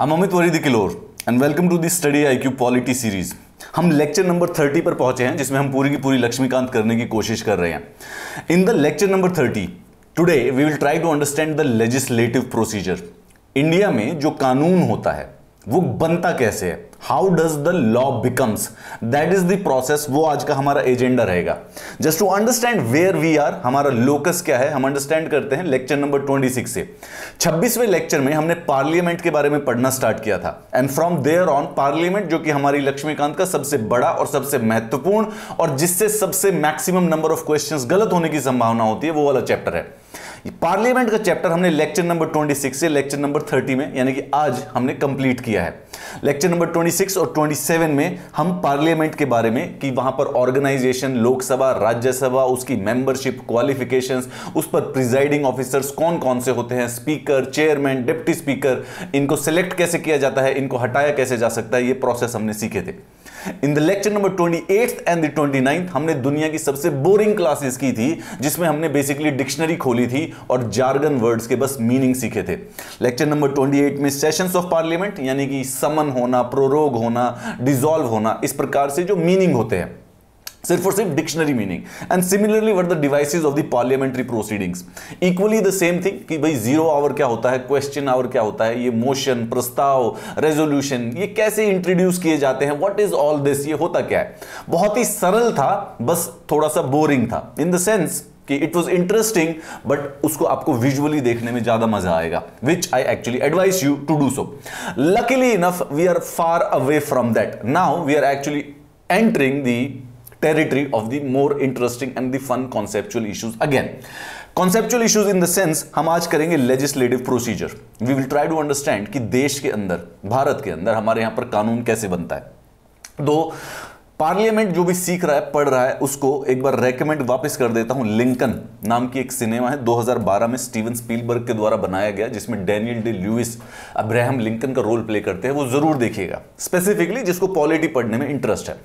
I'm Amit Waridi and welcome to to study I Q polity series हम lecture number 30 पर पहुँचे हैं, जिसमें हम पूरी की पूरी लक्ष्मीकांत करने की कोशिश कर रहे हैं। In the lecture number 30 today we will try to understand the legislative procedure India में जो कानून होता है, वो बनता कैसे है? How does the law becomes that is the process वो आज का हमारा एजेंडा रहेगा। Just to understand where we are हमारा लोकस क्या है, हम अंडरस्टैंड करते हैं लेक्चर नंबर 26 से। 26वें लेक्चर में हमने पार्लियामेंट के बारे में पढ़ना स्टार्ट किया था। And from there on parliament जो कि हमारी लक्ष्मीकांत का सबसे बड़ा और सबसे महत्वपूर्ण और जिससे सबसे मैक्सिमम नंबर ऑफ़ क्वेश्चन गलत होने की संभावना होती है, वो वाला चैप्टर है। पार्लियामेंट का चैप्टर हमने लेक्चर नंबर 26 से लेक्चर नंबर 30 में, यानी कि आज हमने कंप्लीट किया है। लेक्चर नंबर 26 और 27 में हम पार्लियामेंट के बारे में, कि वहाँ पर ऑर्गेनाइजेशन लोकसभा, राज्यसभा, उसकी मेंबरशिप क्वालिफिकेशंस उस पर प्रिजाइडिंग ऑफिसर्स कौन कौन से होते हैं स्पीकर चेयरमैन डिप्टी स्पीकर इनको सिलेक्ट कैसे किया जाता है, इनको हटाया कैसे जा सकता है, ये प्रोसेस हमने सीखे थे। In the lecture number 28th and the 29th हमने दुनिया की सबसे बोरिंग क्लासेस की थी, जिसमें हमने बेसिकली डिक्शनरी खोली थी और जार्गन वर्ड्स के बस मीनिंग सीखे थे। लेक्चर नंबर 28 में सेशंस ऑफ़ पार्लियामेंट यानी कि समन होना प्रोरोग होना डिजॉल्व होना, इस प्रकार से जो मीनिंग होते हैं। सिर्फ़ और सिर्फ़ dictionary meaning and similarly where the devices of the parliamentary proceedings equally the same thing कि भाई ज़ीरो आवर क्या होता है? क्वेश्चन आवर क्या होता है? ये मोशन प्रस्ताव रेजोल्यूशन ये कैसे इंट्रोड्यूस किए जाते हैं? व्हाट इज़ ऑल दिस ये होता क्या है? बहुत ही सरल था, बस थोड़ा सा बोरिंग था। इन द सेंस कि इट वॉज़ इंटरेस्टिंग बट उसको आपको विजुअली देखने में ज़्यादा मज़ा आएगा which I actually advise you to do so luckily enough we are far away from that now we are actually entering the territory of the more interesting and the fun conceptual issues again. Conceptual issues in the sense हम आज करेंगे legislative procedure we will try to understand कि देश के अंदर, भारत के अंदर हमारे यहाँ पर कानून कैसे बनता है। दो पार्लियामेंट जो भी सीख रहा है, पढ़ रहा है, उसको एक बार रेकमेंड वापस कर देता हूँ। लिंकन नाम की एक सिनेमा है 2012 में स्टीवन स्पीलबर्ग के द्वारा बनाया गया, जिसमें Daniel Day Lewis Abraham Lincoln का रोल प्ले करते हैं, वो ज़रूर देखिएगा। स्पेसिफिकली जिसको पॉलिटी पढ़ने में इंटरेस्ट है।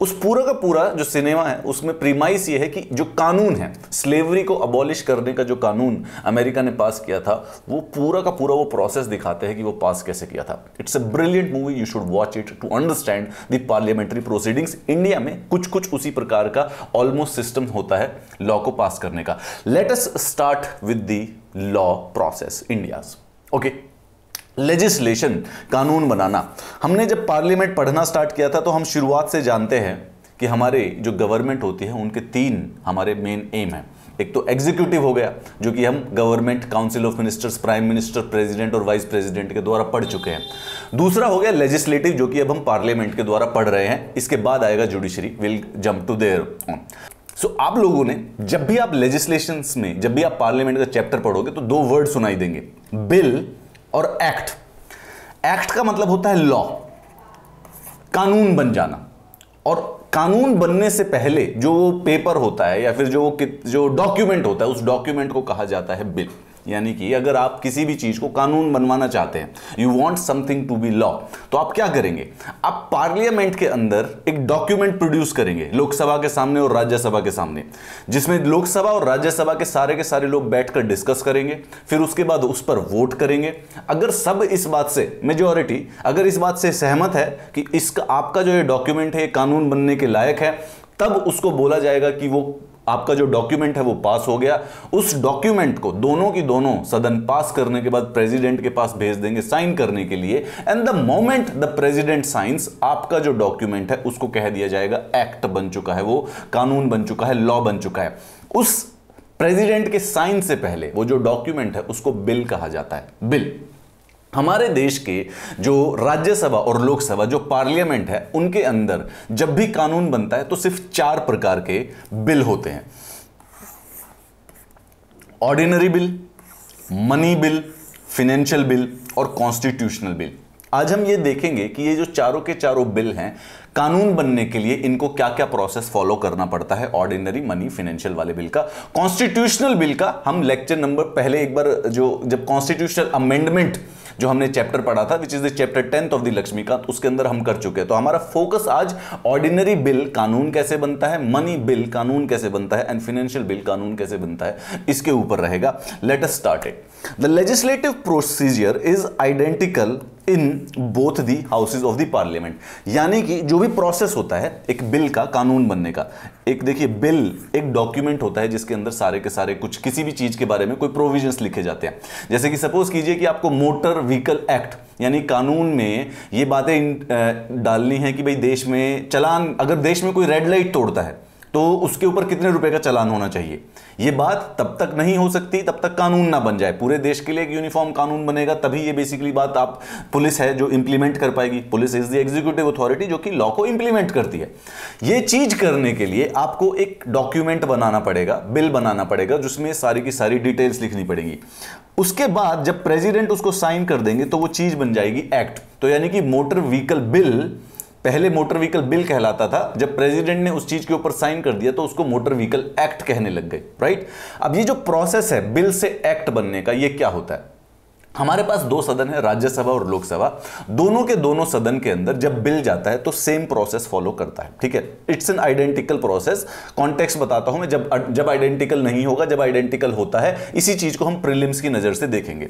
उस पूरा का पूरा जो सिनेमा है, उसमें प्रीमाइस ये है कि जो कानून है स्लेवरी को अबॉलिश करने का जो कानून अमेरिका ने पास किया था, वो पूरा का पूरा वो प्रोसेस दिखाते हैं कि वो पास कैसे किया था। It's a brilliant movie you should watch it to understand the parliamentary proceedings India में कुछ कुछ उसी प्रकार का ऑलमोस्ट सिस्टम होता है लॉ को पास करने का। Let's start with the law process India okay legislation कानून बनाना। हमने जब पार्लियामेंट पढ़ना स्टार्ट किया था तो हम शुरुआत से जानते हैं कि हमारे जो गवर्नमेंट होती है, उनके तीन हमारे मेन एम है। एक तो एग्जीक्यूटिव हो गया, जो कि हम government council of ministers prime minister president और वाइस प्रेसिडेंट के द्वारा पढ़ चुके हैं। दूसरा हो गया लेजिस्लेटिव जो कि अब हम पार्लियामेंट के द्वारा पढ़ रहे हैं। इसके बाद आएगा judiciary will jump to there so आप लोगों ने जब भी आप लेजिस्लेशन में, जब भी आप पार्लियामेंट का चैप्टर पढ़ोगे तो दो वर्ड सुनाई देंगे। बिल और एक्ट एक्ट का मतलब होता है लॉ कानून बन जाना। और कानून बनने से पहले जो पेपर होता है या फिर जो जो डॉक्यूमेंट होता है, उस डॉक्यूमेंट को कहा जाता है बिल। यानी कि अगर आप किसी भी चीज़ को कानून बनवाना चाहते हैं you want something to be law तो आप क्या करेंगे? आप पार्लियामेंट के अंदर एक डॉक्यूमेंट प्रोड्यूस करेंगे, लोकसभा के सामने और राज्यसभा के सामने, जिसमें लोकसभा और राज्यसभा के सारे के सारे लोग बैठकर डिस्कस करेंगे, फिर उसके बाद उस पर वोट करेंगे। अगर सब इस बात से मेजोरिटी अगर इस बात से सहमत है कि इसका, आपका जो ये डॉक्यूमेंट है कानून बनने के लायक है, तब उसको बोला जाएगा कि वो आपका जो डॉक्यूमेंट है वो पास हो गया। उस डॉक्यूमेंट को दोनों की दोनों सदन पास करने के बाद प्रेसिडेंट के पास भेज देंगे साइन करने के लिए। And the moment the president signs आपका जो डॉक्यूमेंट है, उसको कह दिया जाएगा एक्ट बन चुका है वो, कानून बन चुका है लॉ बन चुका है। उस प्रेसिडेंट के साइन से पहले वो जो डॉक्यूमेंट है, उसको बिल कहा जाता है। बिल हमारे देश के जो राज्यसभा और लोकसभा, जो पार्लियामेंट है, उनके अंदर जब भी कानून बनता है तो सिर्फ़ चार प्रकार के बिल होते हैं। Ordinary bill, money bill financial bill और कॉन्स्टिट्यूशनल बिल। आज हम ये देखेंगे कि ये जो चारों के चारों बिल हैं, कानून बनने के लिए इनको क्या क्या प्रोसेस फॉलो करना पड़ता है ऑर्डिनरी मनी फाइनेंशियल वाले बिल का। कॉन्स्टिट्यूशनल बिल का हम लेक्चर नंबर पहले एक बार जो, जब कॉन्स्टिट्यूशनल अमेंडमेंट जो हमने चैप्टर पढ़ा था which is the chapter tenth of the Laxmikanth उसके अंदर हम कर चुके हैं। तो हमारा फोकस आज ऑर्डिनरी बिल कानून कैसे बनता है मनी बिल कानून कैसे बनता है एंड फाइनेंशियल बिल कानून कैसे बनता है, इसके ऊपर रहेगा। Let start it the legislative procedure is identical in both the houses of the parliament यानी कि जो भी प्रोसेस होता है, एक बिल का, कानून बनने का, एक देखिए बिल एक डॉक्यूमेंट होता है जिसके अंदर सारे के सारे कुछ किसी भी चीज़ के बारे में कोई प्रोविजंस लिखे जाते हैं। जैसे कि सपोज़ कीजिए कि आपको मोटर व्हीकल एक्ट यानी कानून में ये बातें डालनी है कि भाई देश में चलान, अगर देश में कोई रेड लाइट तोड़ता है तो उसके ऊपर कितने रुपए का चलान होना चाहिए? ये बात तब तक नहीं हो सकती तब तक कानून ना बन जाए। पूरे देश के लिए एक यूनिफॉर्म कानून बनेगा, तभी ये बेसिकली बात आप, पुलिस है जो इंप्लीमेंट कर पाएगी। Police is the executive authority जो कि लॉ को इंप्लीमेंट करती है। ये चीज़ करने के लिए आपको एक डॉक्यूमेंट बनाना पड़ेगा बिल बनाना पड़ेगा, जिसमें सारी की सारी डिटेल्स लिखनी पड़ेगी। उसके बाद जब प्रेसिडेंट उसको साइन कर देंगे तो वो चीज़ बन जाएगी एक्ट तो यानी कि मोटर व्हीकल बिल पहले मोटर व्हीकल बिल कहलाता था, जब प्रेसिडेंट ने उस चीज़ के ऊपर साइन कर दिया तो उसको मोटर व्हीकल एक्ट कहने लग गए राइट अब ये जो प्रोसेस है बिल से एक्ट बनने का, ये क्या होता है? हमारे पास दो सदन है, राज्यसभा और लोकसभा। दोनों के दोनों सदन के अंदर जब बिल जाता है तो सेम प्रोसेस फॉलो करता है, ठीक है? It's an identical process context बताता हूँ मैं, जब जब आइडेंटिकल नहीं होगा, जब आइडेंटिकल होता है, इसी चीज़ को हम प्रिलिम्स की नज़र से देखेंगे।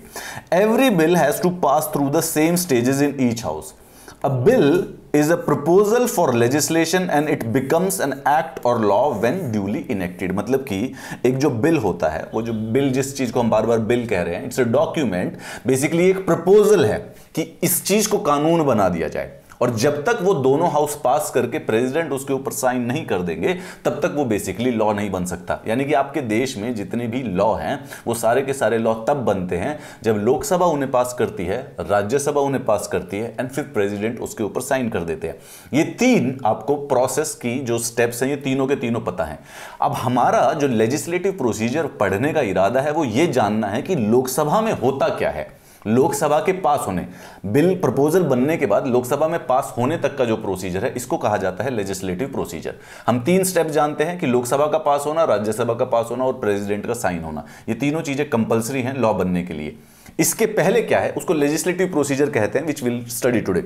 Every bill has to pass through the same stages in each house A bill is a proposal for legislation and it becomes an act or law when duly enacted. मतलब कि एक जो बिल होता है, वो जो बिल जिस चीज़ को हम बार बार बिल कह रहे हैं इट्स अ डॉक्यूमेंट बेसिकली एक प्रपोजल है कि इस चीज़ को कानून बना दिया जाए। और जब तक वो दोनों हाउस पास करके प्रेसिडेंट उसके ऊपर साइन नहीं कर देंगे, तब तक वो बेसिकली लॉ नहीं बन सकता। यानी कि आपके देश में जितने भी लॉ हैं, वो सारे के सारे लॉ तब बनते हैं जब लोकसभा उन्हें पास करती है, राज्यसभा उन्हें पास करती है एंड फिर प्रेसिडेंट उसके ऊपर साइन कर देते हैं। ये तीन आपको प्रोसेस की जो स्टेप्स हैं, ये तीनों के तीनों पता है। अब हमारा जो लेजिस्लेटिव प्रोसीजर पढ़ने का इरादा है, वो ये जानना है कि लोकसभा में होता क्या है। लोकसभा के पास होने। बिल प्रपोजल बनने के बाद लोकसभा में पास होने तक का जो प्रोसीजर है, इसको कहा जाता है लेजिस्लेटिव प्रोसीजर हम तीन स्टेप जानते हैं कि लोकसभा का पास होना, राज्यसभा का पास होना और प्रेसिडेंट का साइन होना। ये तीनों चीज़ें कंपलसरी हैं लॉ बनने के लिए। इसके पहले क्या है? उसको लेजिस्लेटिव प्रोसीजर कहते हैं which will study today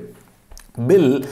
bill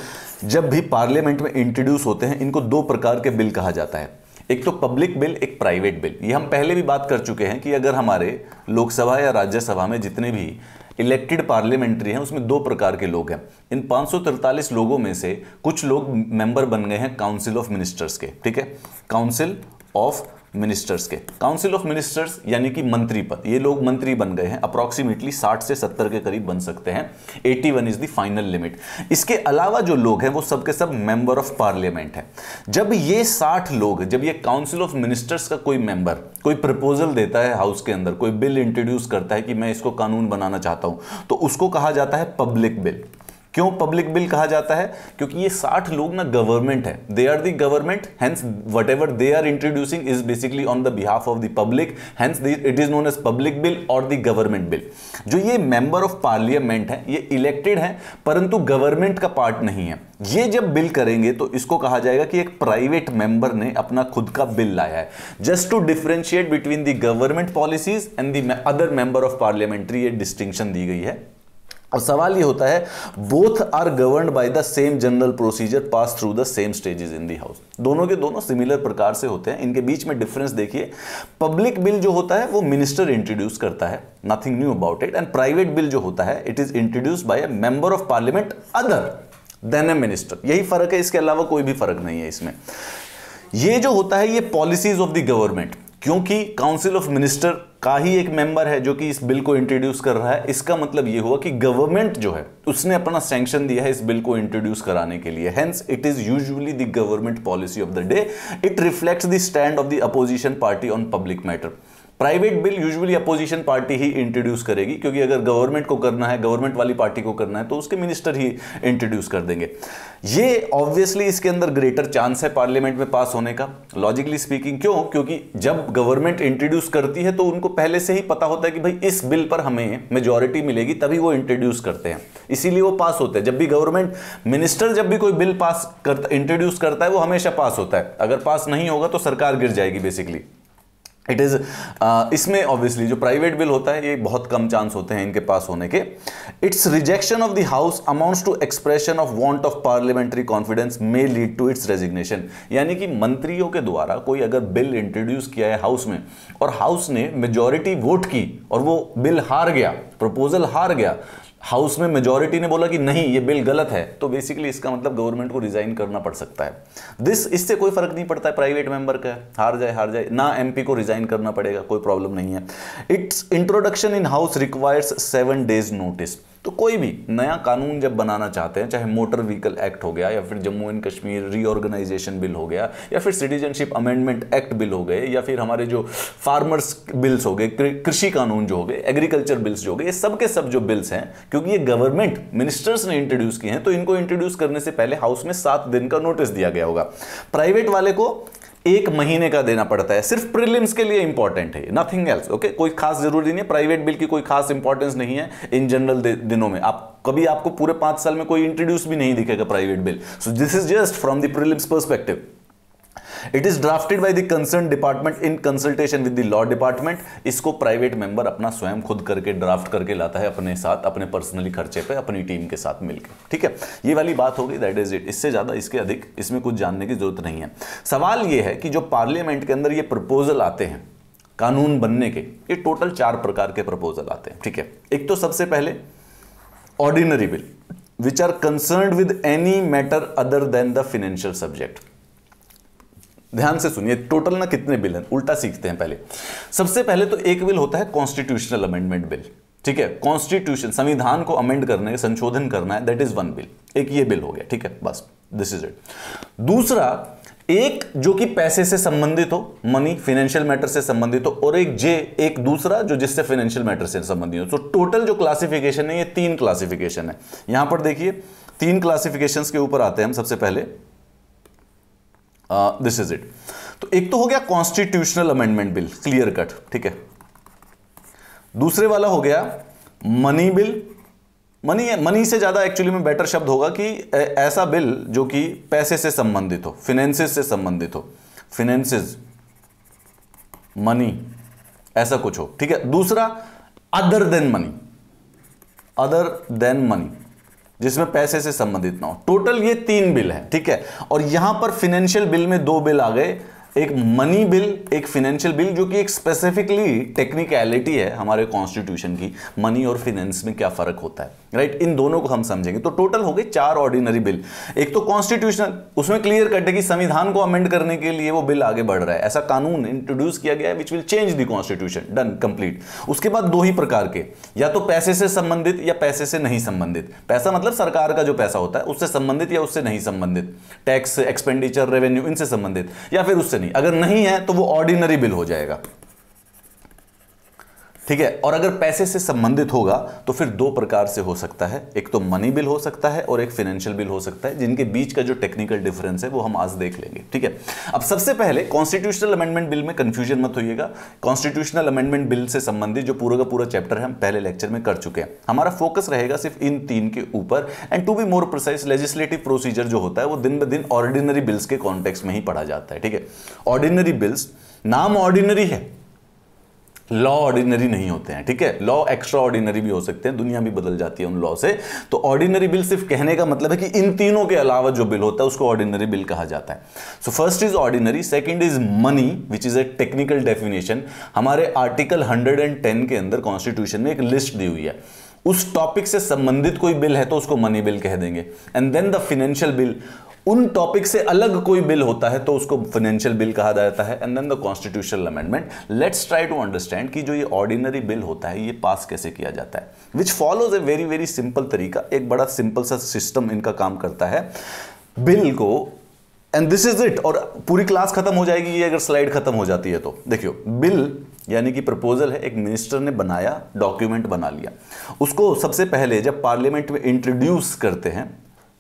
जब भी पार्लियामेंट में इंट्रोड्यूस होते हैं, इनको दो प्रकार के बिल कहा जाता है। एक तो पब्लिक बिल एक प्राइवेट बिल ये हम पहले भी बात कर चुके हैं कि अगर हमारे लोकसभा या राज्यसभा में जितने भी इलेक्टेड पार्लियामेंट्री हैं, उसमें दो प्रकार के लोग हैं। इन पाँच लोगों में से कुछ लोग मेंबर बन गए हैं काउंसिल ऑफ़ मिनिस्टर्स के, ठीक है? काउंसिल ऑफ़ मिनिस्टर्स के। काउंसिल ऑफ़ मिनिस्टर्स यानी कि मंत्री पद ये लोग मंत्री बन गए हैं। अप्रोक्सीमेटली 60 से 70 के करीब बन सकते हैं। 81 इज़ द फाइनल लिमिट इसके अलावा जो लोग हैं, वो सबके सब मेंबर ऑफ़ पार्लियामेंट है। जब ये 60 लोग, जब ये काउंसिल ऑफ़ मिनिस्टर्स का कोई मेंबर कोई प्रपोजल देता है हाउस के अंदर, कोई बिल इंट्रोड्यूस करता है कि मैं इसको कानून बनाना चाहता हूँ तो उसको कहा जाता है पब्लिक बिल क्यों पब्लिक बिल कहा जाता है? क्योंकि ये 60 लोग ना गवर्नमेंट है। They are the government hence whatever they are introducing is basically on the behalf of the public hence it is known as public bill और द गवर्नमेंट बिल जो ये मेंबर ऑफ़ पार्लियामेंट है, ये elected है, परंतु government का part नहीं है। ये जब बिल करेंगे तो इसको कहा जाएगा कि एक प्राइवेट मेंबर ने अपना खुद का बिल लाया है। Just to differentiate between the government policies and the other member of parliamentary ये डिस्टिंक्शन दी गई है। और सवाल ये होता है both are govern by the same general procedure pass through the same stages in the house दोनों के दोनों सिमिलर प्रकार से होते हैं। इनके बीच में डिफरेंस देखिए पब्लिक बिल जो होता है, वो मिनिस्टर इंट्रोड्यूस करता है। Nothing new about it and private bill जो होता है it is introduce by a member of parliament other than a minister यही फ़र्क है, इसके अलावा कोई भी फ़र्क नहीं है इसमें। ये जो होता है, ये पॉलिसीज़ ऑफ़ द गवर्नमेंट क्योंकि काउंसिल ऑफ़ मिनिस्टर का ही एक मेंबर है जो कि इस बिल को इंट्रोड्यूस कर रहा है। इसका मतलब यह हुआ कि गवर्नमेंट जो है, उसने अपना सैंक्शन दिया है इस बिल को इंट्रोड्यूस कराने के लिए। Hence it is usually the government policy of the day it reflects the stand of the opposition party on public matter private bill usually opposition party he introduce करेगी, क्योंकि अगर गवर्नमेंट को करना है गवर्नमेंट वाली पार्टी को करना है तो उसके मिनिस्टर ही इंट्रोड्यूस कर देंगे। ये ऑब्वियसली इसके अंदर ग्रेटर चांस है पार्लियामेंट में पास होने का। लॉजिकली स्पीकिंग क्यों? क्योंकि जब गवर्नमेंट इंट्रोड्यूस करती है तो उनको पहले से ही पता होता है कि भाई इस बिल पर हमें मेजोरिटी मिलेगी, तभी वो इंट्रोड्यूस करते हैं। इसीलिए वो पास होते हैं। जब भी गवर्नमेंट मिनिस्टर जब भी कोई बिल पास करता इंट्रोड्यूस करता है, वो हमेशा पास होता है। अगर पास नहीं होगा तो सरकार गिर जाएगी बेसिकली इट इज़ uh, इसमें ऑब्वियसली जो प्राइवेट बिल होता है ये बहुत कम चांस होते हैं इनके पास होने के। It's rejection of the house amounts to expression of want of parliamentary confidence may lead to its resignation यानी कि मंत्रियों के द्वारा कोई अगर बिल इंट्रोड्यूस किया है हाउस में और हाउस ने मेजोरिटी वोट की और वो बिल हार गया प्रपोजल हार गया हाउस में मेजोरिटी ने बोला कि नहीं, ये बिल गलत है। तो बेसिकली इसका मतलब गवर्नमेंट को रिजाइन करना पड़ सकता है। दिस इससे कोई फ़र्क नहीं पड़ता है प्राइवेट मेंबर का। हार जाए हार जाए। ना एमपी को रिजाइन करना पड़ेगा, कोई प्रॉब्लम नहीं है। Its introduction in house requires seven days notice तो कोई भी नया कानून जब बनाना चाहते हैं, चाहे मोटर व्हीकल एक्ट हो गया या फिर Jammu and Kashmir reorganisation bill हो गया, या फिर सिटीजनशिप अमेंडमेंट एक्ट बिल हो गए, या फिर हमारे जो फार्मर्स बिल्स हो गए कृषि कानून जो हो गए एग्रीकल्चर बिल्स जो हो गए, ये सब के सब जो बिल्स हैं, क्योंकि ये गवर्नमेंट मिनिस्टर्स ने इंट्रोड्यूस किए हैं तो इनको इंट्रोड्यूस करने से पहले हाउस में सात दिन का नोटिस दिया गया होगा। प्राइवेट वाले को एक महीने का देना पड़ता है। सिर्फ़ प्रीलिम्स के लिए इंपॉर्टेंट है नथिंग एल्स ओके कोई खास ज़रूरी नहीं है प्राइवेट बिल की कोई खास इंपॉर्टेंस नहीं है इन जनरल दिनों में। आप, कभी आपको पूरे पाँच साल में कोई इंट्रोड्यूस भी नहीं दिखेगा private bill so this is just from the prelims perspective it is drafted by the concern department in consultation with the law department इसको प्राइवेट मेंबर अपना स्वयं खुद करके ड्राफ्ट करके लाता है अपने साथ, अपने पर्सनली खर्चे पे, अपनी टीम के साथ मिलकर ठीक है? ये वाली बात होगी दैट इज़ इट इससे ज़्यादा इसके अधिक इसमें कुछ जानने की ज़रूरत नहीं है। सवाल ये है कि जो पार्लियामेंट के अंदर ये प्रपोजल आते हैं, कानून बनने के, ये टोटल चार प्रकार के प्रपोजल आते हैं। ठीक है? एक तो सबसे पहले ordinary bill which are concern with any matter other than the financial subject ध्यान से सुनिए टोटल ना कितने बिल हैं? उल्टा सीखते हैं पहले। सबसे पहले तो एक बिल होता है कॉन्स्टिट्यूशनल अमेंडमेंट बिल ठीक है? कॉन्स्टिट्यूशन संविधान को अमेंड करने, संशोधन करना है दैट इज़ वन बिल एक ये बिल हो गया, ठीक है? बस दिस इज़ इट दूसरा, एक जो कि पैसे से संबंधित हो मनी फाइनेंशियल मैटर से संबंधित हो, और एक जे एक दूसरा जो जिससे फाइनेंशियल मैटर से संबंधित हो। तो टोटल जो क्लासिफिकेशन है, ये तीन क्लासिफिकेशन है। यहाँ पर देखिए, तीन क्लासिफिकेशन के ऊपर आते हैं हम सबसे पहले। दिस इज़ इट तो एक तो हो गया constitutional amendment bill clear cut ठीक है? दूसरे वाला हो गया मनी बिल मनी मनी से ज़्यादा एक्चुअली में बेटर शब्द होगा कि ऐसा बिल जो कि पैसे से संबंधित हो फिनेंसिस से संबंधित हो. फिनेंसिस मनी ऐसा कुछ हो, ठीक है? दूसरा other than money other than money जिसमें पैसे से संबंधित ना हो। टोटल ये तीन बिल है, ठीक है? और यहाँ पर फिनेंशियल बिल में दो बिल आ गए। एक मनी बिल एक फाइनेंशियल बिल जो कि एक स्पेसिफिकली टेक्निकलिटी है हमारे कॉन्स्टिट्यूशन की मनी और फिनेंस में क्या फ़र्क होता है राइट इन दोनों को हम समझेंगे। तो टोटल हो गए चार ऑर्डिनरी बिल एक तो कॉन्स्टिट्यूशनल उसमें क्लियर कट है कि संविधान को अमेंड करने के लिए वो बिल आगे बढ़ रहा है। ऐसा कानून इंट्रोड्यूस किया गया है which will change the constitution done complete उसके बाद दो ही प्रकार के, या तो पैसे से संबंधित या पैसे से नहीं संबंधित। पैसा मतलब सरकार का जो पैसा होता है, उससे संबंधित या उससे नहीं संबंधित। टैक्स एक्सपेंडिचर रेवेन्यू इनसे संबंधित, या फिर उससे नहीं। अगर नहीं है तो वो ऑर्डिनरी बिल हो जाएगा। ठीक है? और अगर पैसे से संबंधित होगा तो फिर दो प्रकार से हो सकता है। एक तो मनी बिल हो सकता है और एक फाइनेंशियल बिल हो सकता है, जिनके बीच का जो टेक्निकल डिफरेंस है, वो हम आज देख लेंगे। ठीक है? अब सबसे पहले कॉन्स्टिट्यूशनल अमेंडमेंट बिल में कंफ्यूजन मत होइएगा। कॉन्स्टिट्यूशनल अमेंडमेंट बिल से संबंधित जो पूरा का पूरा चैप्टर है, हम पहले लेक्चर में कर चुके हैं। हमारा फोकस रहेगा सिर्फ़ इन तीन के ऊपर। And to be more precise legislative procedure जो होता है, वो दिन ब दिन ऑर्डिनरी बिल्स के कॉन्टेक्स में ही पढ़ा जाता है। ठीक है? ऑर्डिनरी बिल्स नाम ऑर्डिनरी है। लॉ ऑर्डिनरी नहीं होते हैं, ठीक है? लॉ एक्स्ट्रा ऑर्डिनरी भी हो सकते हैं, दुनिया भी बदल जाती है उन लॉ से। तो ऑर्डिनरी बिल सिर्फ़ कहने का मतलब है कि इन तीनों के अलावा जो बिल होता है, उसको ऑर्डिनरी बिल कहा जाता है। So first is ordinary second is money which is a technical definition हमारे आर्टिकल 110 के अंदर कॉन्स्टिट्यूशन में एक लिस्ट दी हुई है। उस टॉपिक से संबंधित कोई बिल है तो उसको मनी बिल कह देंगे। And then the financial bill उन टॉपिक से अलग कोई बिल होता है तो उसको फाइनेंशियल बिल कहा जाता है and then the constitutional amendment let's try to understand कि जो ये ऑर्डिनरी बिल होता है, ये पास कैसे किया जाता है? Which follows a very very simple तरीका, एक बड़ा सिंपल सा सिस्टम इनका काम करता है बिल को एंड दिस इज़ इट और पूरी क्लास खत्म हो जाएगी, ये अगर स्लाइड खत्म हो जाती है तो। देखियो बिल यानी कि प्रपोजल है, एक मिनिस्टर ने बनाया डॉक्यूमेंट बना लिया। उसको सबसे पहले जब पार्लियामेंट में इंट्रोड्यूस करते हैं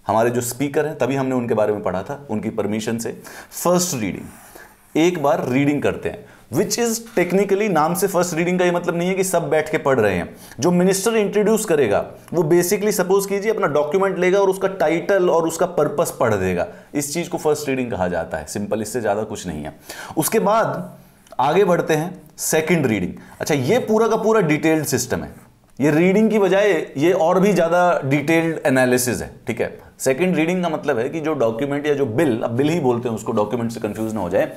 हमारे जो स्पीकर हैं, तभी हमने उनके बारे में पढ़ा था, उनकी परमिशन से। फ़र्स्ट रीडिंग एक बार रीडिंग करते हैं विच इज़ टेक्निकली नाम से फ़र्स्ट रीडिंग का ये मतलब नहीं है कि सब बैठ के पढ़ रहे हैं। जो मिनिस्टर इंट्रोड्यूस करेगा, वो बेसिकली सपोज़ कीजिए अपना डॉक्यूमेंट लेगा और उसका टाइटल और उसका पर्पस पढ़ देगा। इस चीज़ को फ़र्स्ट रीडिंग कहा जाता है। सिंपल इससे ज़्यादा कुछ नहीं है। उसके बाद आगे बढ़ते हैं सेकेंड रीडिंग अच्छा ये पूरा का पूरा डिटेल्ड सिस्टम है। ये रीडिंग की बजाय ये और भी ज़्यादा डिटेल्ड एनालिसिस है, ठीक है? सेकंड रीडिंग का मतलब है कि जो डॉक्यूमेंट या जो बिल अब बिल ही बोलते हैं उसको डॉक्यूमेंट से कंफ्यूज ना हो जाए,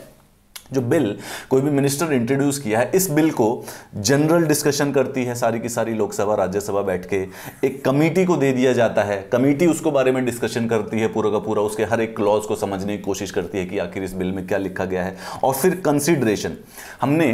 जो बिल कोई भी मिनिस्टर इंट्रोड्यूस किया है, इस बिल को जनरल डिस्कशन करती है सारी की सारी लोकसभा, राज्यसभा बैठ के। एक कमेटी को दे दिया जाता है कमेटी उसको बारे में डिस्कशन करती है पूरा का पूरा, उसके हर एक क्लॉज को समझने की कोशिश करती है कि आखिर इस बिल में क्या लिखा गया है। और फिर कंसिडरेशन हमने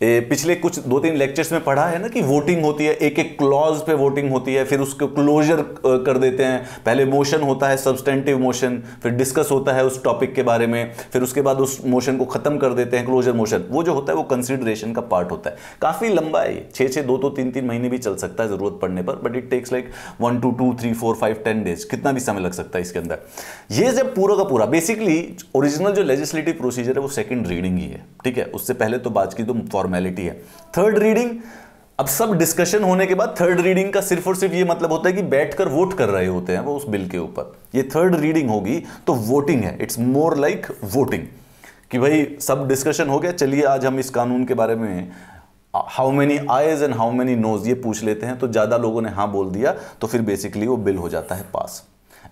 ए, पिछले कुछ दो तीन लेक्चर्स में पढ़ा है ना कि वोटिंग होती है एक एक क्लॉज पे वोटिंग होती है फिर उसको क्लोजर कर देते हैं। पहले मोशन होता है सब्सटेंटिव मोशन फिर डिस्कस होता है उस टॉपिक के बारे में फिर उसके बाद उस मोशन को खत्म कर देते हैं क्लोजर मोशन वो जो होता है वो कंसिडरेशन का पार्ट होता है। काफ़ी लंबा है छः छः दो दो तीन तीन महीने भी चल सकता है ज़रूरत पड़ने पर but it takes like one two two three four five ten days कितना भी समय लग सकता है इसके अंदर। ये जब पूरा का पूरा बेसिकली ओरिजिनल जो लेजिस्लेटिव प्रोसीजर है वो सेकेंड रीडिंग ही है। ठीक है? उससे पहले तो बात की तो फॉर्मेलिटी है। थर्ड रीडिंग अब सब डिस्कशन होने के बाद थर्ड रीडिंग का सिर्फ़ और सिर्फ़ ये मतलब होता है कि बैठकर वोट कर रहे होते हैं वो उस बिल के ऊपर। ये थर्ड रीडिंग होगी तो वोटिंग है। इट्स मोर लाइक वोटिंग कि भाई सब डिस्कशन हो गया, चलिए आज हम इस कानून के बारे में how many ayes and how many noes ये पूछ लेते हैं। तो ज़्यादा लोगों ने हाँ बोल दिया तो फिर बेसिकली वो बिल हो जाता है pass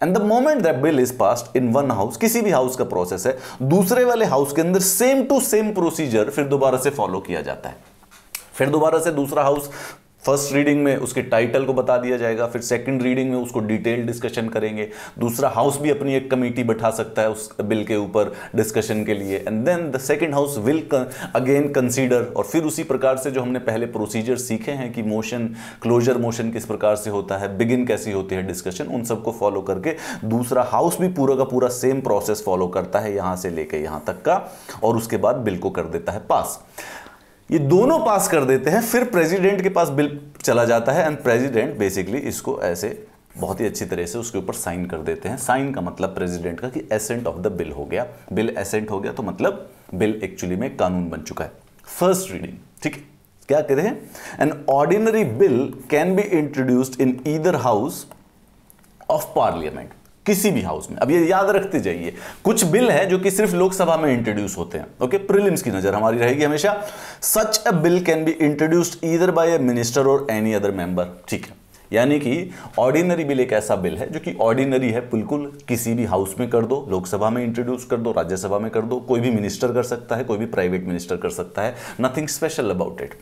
and the moment that bill is passed in one house किसी भी हाउस का प्रोसेस है, दूसरे वाले हाउस के अंदर सेम टू सेम प्रोसीजर फिर दोबारा से फॉलो किया जाता है। फिर दोबारा से दूसरा हाउस फ़र्स्ट रीडिंग में उसके टाइटल को बता दिया जाएगा, फिर सेकंड रीडिंग में उसको डिटेल डिस्कशन करेंगे। दूसरा हाउस भी अपनी एक कमेटी बैठा सकता है उस बिल के ऊपर डिस्कशन के लिए। And then the second house will again consider और फिर उसी प्रकार से जो हमने पहले प्रोसीजर सीखे हैं कि मोशन क्लोजर मोशन किस प्रकार से होता है बिगिन कैसी होती है डिस्कशन उन सबको फॉलो करके दूसरा हाउस भी पूरा का पूरा सेम प्रोसेस फॉलो करता है यहाँ से लेकर यहाँ तक का, और उसके बाद बिल को कर देता है पास ये दोनों पास कर देते हैं, फिर प्रेसिडेंट के पास बिल चला जाता है एंड प्रेसिडेंट बेसिकली इसको ऐसे बहुत ही अच्छी तरह से उसके ऊपर साइन कर देते हैं। साइन का मतलब प्रेसिडेंट का कि एसेंट ऑफ़ द बिल हो गया। बिल एसेंट हो गया तो मतलब बिल एक्चुअली में कानून बन चुका है। फ़र्स्ट रीडिंग ठीक है? क्या कहते हैं? An ordinary bill can be introduced in either house of parliament किसी भी हाउस में। अब ये याद रखते जाइए, कुछ बिल है जो कि सिर्फ़ लोकसभा में इंट्रोड्यूस होते हैं। ओके प्रिलिम्स की नज़र हमारी रहेगी हमेशा। Such a bill can be introduced either by a minister और एनी अदर मेंबर ठीक है, यानी कि ऑर्डिनरी बिल एक ऐसा बिल है जो कि ऑर्डिनरी है, बिल्कुल किसी भी हाउस में कर दो, लोकसभा में इंट्रोड्यूस कर दो, राज्यसभा में कर दो, कोई भी मिनिस्टर कर सकता है, कोई भी प्राइवेट मिनिस्टर कर सकता है। Nothing special about it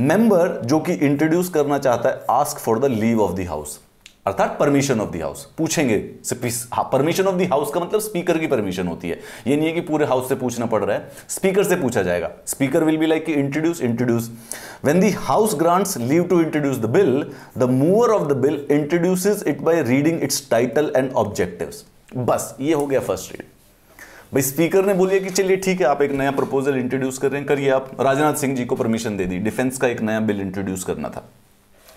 member जो कि इंट्रोड्यूस करना चाहता है ask for the leave of the house अर्थात परमिशन ऑफ़ द हाउस पूछेंगे परमिशन ऑफ़ द हाउस का मतलब स्पीकर की परमिशन होती है। ये नहीं है कि पूरे हाउस से पूछना पड़ रहा है। स्पीकर से पूछा जाएगा। Speaker will be like introduce introduce when the house grants leave to introduce the bill the mover of the bill introduces it by reading its title and objectives बस, ये हो गया फ़र्स्ट रीड भाई speaker ने बोलिए कि चलिए ठीक है, आप एक नया प्रपोजल इंट्रोड्यूस कर रहे हैं। करिए आप। राजनाथ सिंह जी को परमिशन दे दी। डिफेंस का एक नया बिल इंट्रोड्यूस करना था।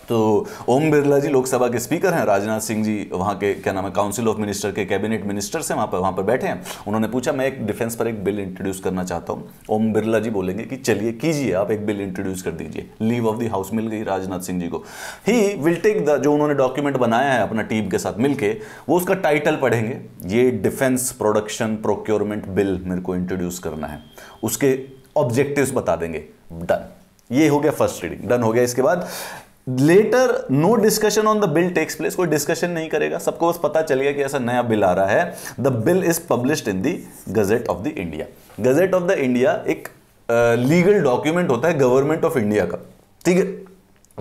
तो ओम बिरला जी लोकसभा के स्पीकर हैं, राजनाथ सिंह जी वहाँ के, क्या नाम है काउंसिल ऑफ़ मिनिस्टर के कैबिनेट मिनिस्टर से वहाँ पर वहाँ पर बैठे हैं। उन्होंने पूछा, मैं एक डिफेंस पर एक बिल इंट्रोड्यूस करना चाहता हूँ। ओम बिरला जी बोलेंगे कि, चलिए कीजिए, आप एक बिल इंट्रोड्यूस कर दीजिए। लीव ऑफ़ द हाउस मिल गई राजनाथ सिंह जी को। ही विल टेक द जो उन्होंने डॉक्यूमेंट बनाया है अपना टीम के साथ मिलकर वो उसका टाइटल पढ़ेंगे। ये डिफेंस प्रोडक्शन प्रोक्योरमेंट बिल मेरे को इंट्रोड्यूस करना है। उसके ऑब्जेक्टिव्स बता देंगे। डन ये हो गया फ़र्स्ट रीडिंग डन हो गया। इसके बाद later no discussion on the bill takes place कोई डिस्कशन नहीं करेगा। सबको बस पता चल गया कि ऐसा नया बिल आ रहा है। The bill is published in the gazette of the India gazette of the India एक लीगल uh, डॉक्यूमेंट होता है गवर्नमेंट ऑफ़ इंडिया का। ठीक है?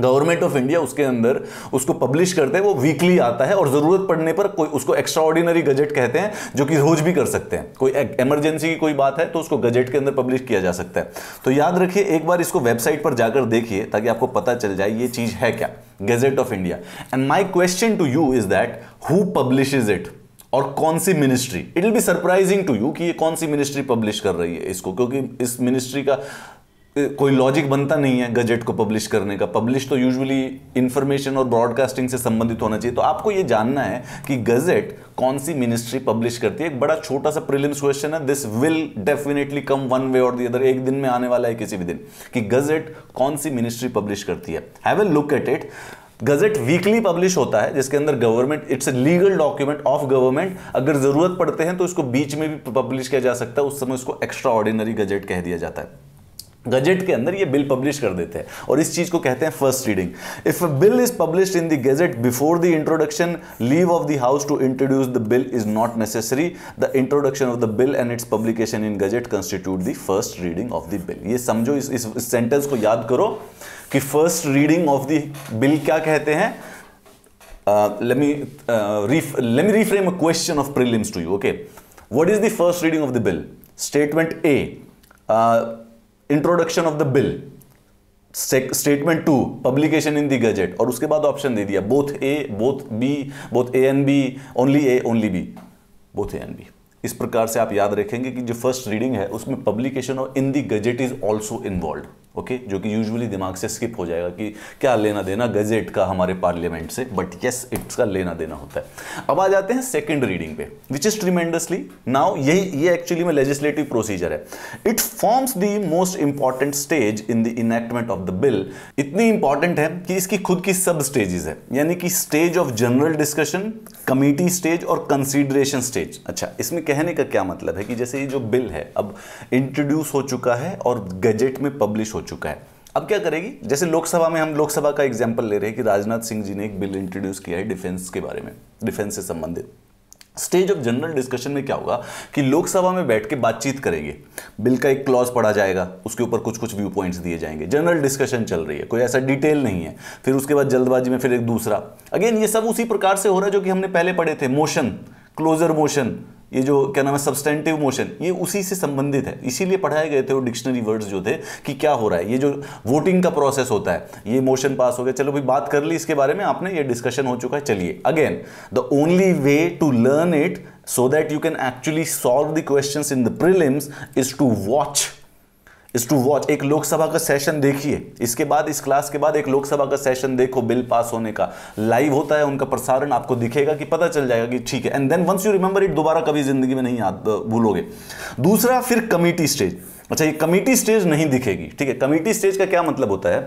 गवर्नमेंट ऑफ़ इंडिया उसके अंदर उसको पब्लिश करते हैं, वो वीकली आता है और ज़रूरत पड़ने पर कोई उसको एक्स्ट्रा ऑर्डिनरी गजेट कहते हैं, जो कि रोज भी कर सकते हैं। कोई इमरजेंसी की कोई बात है तो उसको गजट के अंदर पब्लिश किया जा सकता है। तो याद रखिए, एक बार इसको वेबसाइट पर जाकर देखिए, ताकि आपको पता चल जाए ये चीज़ है क्या gazette of India and my question to you is that who publish it और कौन सी ministry it will be surprising to you कि ये कौन सी मिनिस्ट्री पब्लिश कर रही है इसको, क्योंकि इस मिनिस्ट्री का कोई लॉजिक बनता नहीं है गजेट को पब्लिश करने का। पब्लिश तो यूजुअली इंफॉर्मेशन और ब्रॉडकास्टिंग से संबंधित होना चाहिए। तो आपको ये जानना है कि गजेट कौन सी मिनिस्ट्री पब्लिश करती है? एक बड़ा छोटा सा प्रिलिम्स क्वेश्चन है। This will definitely come one way और दी अदर एक दिन में आने वाला है किसी भी दिन। कि गजेट कौन सी मिनिस्ट्री पब्लिश करती है? Have a look at it gazette weekly publish होता है, जिसके अंदर government it's a legal document of government अगर ज़रूरत पड़ते हैं तो इसको बीच में भी पब्लिश किया जा सकता है। उस समय उसको एक्स्ट्रा ऑर्डिनरी गजट कह दिया जाता है। गजेट के अंदर ये बिल पब्लिश कर देते हैं। और इस चीज़ को कहते हैं first reading if a bill is published in the gazette before the introduction leave of the house to introduce the bill is not necessary the introduction of the bill and its publication in gazette constitute the first reading of the bill ये समझो इस, इस, sentence को याद करो कि first reading of the bill क्या कहते हैं? Let me uh, ref- let me reframe a question of prelims to you okay? What is the first reading of uh, introduction of the bill statement to publication in the gazette और उसके बाद option दे दिया। Both A both B both A and B only A only B both A and B इस प्रकार से आप याद रखेंगे कि जो फ़र्स्ट रीडिंग है, उसमें पब्लिकेशन और in the gazette is also involve okay? जो कि यूजुअली दिमाग से स्किप हो जाएगा कि क्या लेना देना गजेट का हमारे पार्लियामेंट से बट यस इट्स का लेना देना होता है। अब आ जाते हैं सेकंड रीडिंग पे विच इज़ ट्रीमेंडसली नाउ यही, ये एक्चुअली में लेजिस्लेटिव प्रोसीजर है। It forms the most important stage in the enactment of the bill इतनी इंपॉर्टेंट है कि इसकी खुद की सब स्टेजेस है। यानी कि stage of general discussion committee stage और कंसिडरेशन स्टेज अच्छा इसमें कहने का क्या मतलब है कि जैसे ये जो बिल है, अब इंट्रोड्यूस हो चुका है और गजेट में पब्लिश हो। चुका है। अब क्या करेगी? जैसे लोकसभा में हम लोकसभा का एग्ज़ाम्पल ले रहे हैं कि राजनाथ सिंह जी ने एक बिल इंट्रोड्यूस किया है डिफेंस के बारे में डिफेंस से संबंधित। स्टेज ऑफ़ जनरल डिस्कशन में क्या होगा कि लोकसभा में बैठ के बातचीत करेंगे। बिल का एक क्लॉज पढ़ा जाएगा, उसके ऊपर कुछ कुछ व्यू पॉइंट्स दिए जाएँगे। जनरल डिस्कशन चल रही है, कोई ऐसा डिटेल नहीं है। फिर उसके बाद जल्दबाजी में फिर एक दूसरा। अगेन ये सब उसी प्रकार से हो रहा है जो कि हमने पहले पढ़े थे मोशन क्लोजर मोशन ये जो, क्या नाम है सब्सटेंटिव मोशन ये उसी से संबंधित है। इसीलिए पढ़ाए गए थे वो डिक्शनरी वर्ड्स जो थे कि क्या हो रहा है। ये जो वोटिंग का प्रोसेस होता है, ये मोशन पास हो गया। चलो भाई बात कर ली इसके बारे में, आपने ये डिस्कशन हो चुका है। चलिए again the only way to learn it so that you can actually solve the question in the prelims is to watch is to watch एक लोकसभा का सेशन देखिए। इसके बाद, इस क्लास के बाद एक लोकसभा का सेशन देखो बिल पास होने का। लाइव होता है, उनका प्रसारण आपको दिखेगा कि पता चल जाएगा कि ठीक है। And then once you remember it दोबारा कभी ज़िंदगी में नहीं याद भूलोगे। दूसरा, फिर कमेटी स्टेज अच्छा ये कमेटी स्टेज नहीं दिखेगी। ठीक है कमेटी स्टेज का क्या मतलब होता है?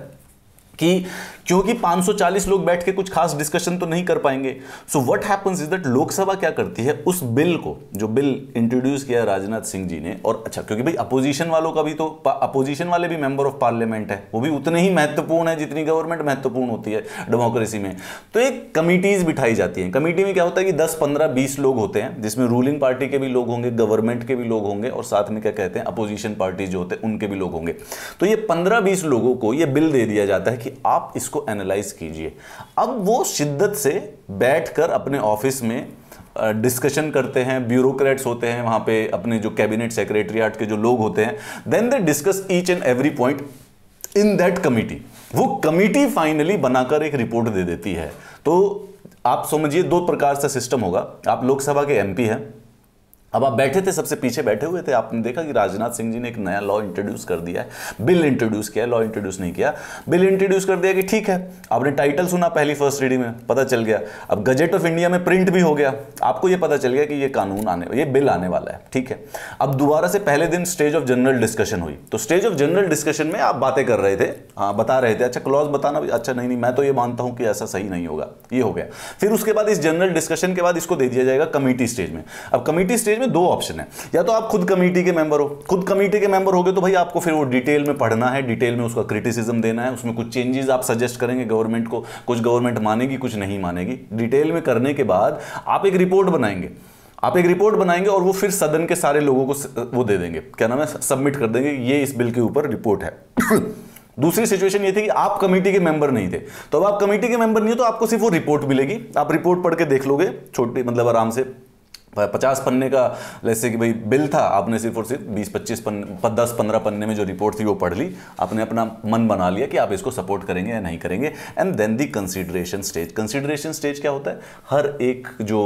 कि क्योंकि 540 लोग बैठ के कुछ खास डिस्कशन तो नहीं कर पाएँगे। So what happens is that Lok Sabha क्या करती है? उस बिल को, जो बिल इंट्रोड्यूस किया राजनाथ सिंह जी ने, और अच्छा क्योंकि भाई अपोजिशन वालों का भी तो अपोजिशन वाले भी मेंबर ऑफ़ पार्लियामेंट है। वो भी उतने ही महत्वपूर्ण है जितनी गवर्नमेंट महत्वपूर्ण होती है डेमोक्रेसी में। तो एक कमिटीज बिठाई जाती हैं। कमिटी में क्या होता है कि दस पंद्रह बीस लोग होते हैं, जिसमें रूलिंग पार्टी के भी लोग होंगे गवर्नमेंट के भी लोग होंगे, और साथ में क्या कहते हैं अपोजिशन पार्टी जो होते हैं, उनके भी लोग होंगे। तो ये पंद्रह बीस लोगों को ये बिल दे दिया जाता है कि आप इसको एनालाइज कीजिए। अब वो शिद्दत से बैठकर अपने ऑफ़िस में डिस्कशन करते हैं ब्यूरोक्रेट्स होते हैं, वहाँ पे अपने जो कैबिनेट सेक्रेटरीट के जो लोग होते हैं then they discuss each and every point in that committee वो कमिटी फाइनली बनाकर एक रिपोर्ट दे देती है। तो आप समझिए दो प्रकार से सिस्टम होगा। आप लोकसभा के एमपी हैं अब आप बैठे थे, सबसे पीछे बैठे हुए थे, आपने देखा कि राजनाथ सिंह जी ने एक नया लॉ इंट्रोड्यूस कर दिया है। बिल इंट्रोड्यूस किया लॉ इंट्रोड्यूस नहीं किया। बिल इंट्रोड्यूस कर दिया कि ठीक है, आपने टाइटल सुना पहली फ़र्स्ट रीडिंग में, पता चल गया। अब गजेट ऑफ़ इंडिया में प्रिंट भी हो गया। आपको ये पता चल गया कि ये कानून आने, ये बिल आने वाला है, ठीक है। अब दोबारा से पहले दिन स्टेज ऑफ़ जनरल डिस्कशन हुई। तो स्टेज ऑफ़ जनरल डिस्कशन में आप बातें कर रहे थे हाँ बता रहे थे अच्छा क्लॉज बताना अच्छा नहीं नहीं, मैं तो ये मानता हूँ कि ऐसा सही नहीं होगा, ये हो गया। फिर उसके बाद इस जनरल डिस्कशन के बाद इसको दे दिया जाएगा कमिटी स्टेज में। अब कमिटी स्टेज में दो ऑप्शन है। या तो आप खुद कमेटी के मेंबर हो। खुद कमेटी के मेंबर हो गए तो भाई आपको फिर वो डिटेल में पढ़ना है डिटेल में उसका क्रिटिसिज्म देना है, उसमें कुछ चेंजेस आप सजेस्ट करेंगे गवर्नमेंट को, कुछ गवर्नमेंट मानेगी, कुछ नहीं मानेगी। डिटेल में करने के बाद आप एक रिपोर्ट बनाएँगे। आप एक रिपोर्ट बनाएँगे और वो फिर सदन के सारे लोगों को वो दे देंगे। क्या नाम है? सबमिट कर देंगे, ये इस बिल के ऊपर रिपोर्ट है। दूसरी सिचुएशन ये थी कि आप कमेटी के मेंबर नहीं थे। तो अब आप कमेटी के मेंबर नहीं हो तो आपको सिर्फ़ वो रिपोर्ट मिलेगी। आप रिपोर्ट पढ़ के देख लोगे, छोटी मतलब आराम से। पचास पन्ने का जैसे कि भाई बिल था, आपने सिर्फ़ और सिर्फ़ बीस, पच्चीस पन्ने दस, पंद्रह पन्ने में जो रिपोर्ट थी वो पढ़ ली, आपने अपना मन बना लिया कि आप इसको सपोर्ट करेंगे या नहीं करेंगे and then the consideration stage consideration stage क्या होता है? हर एक जो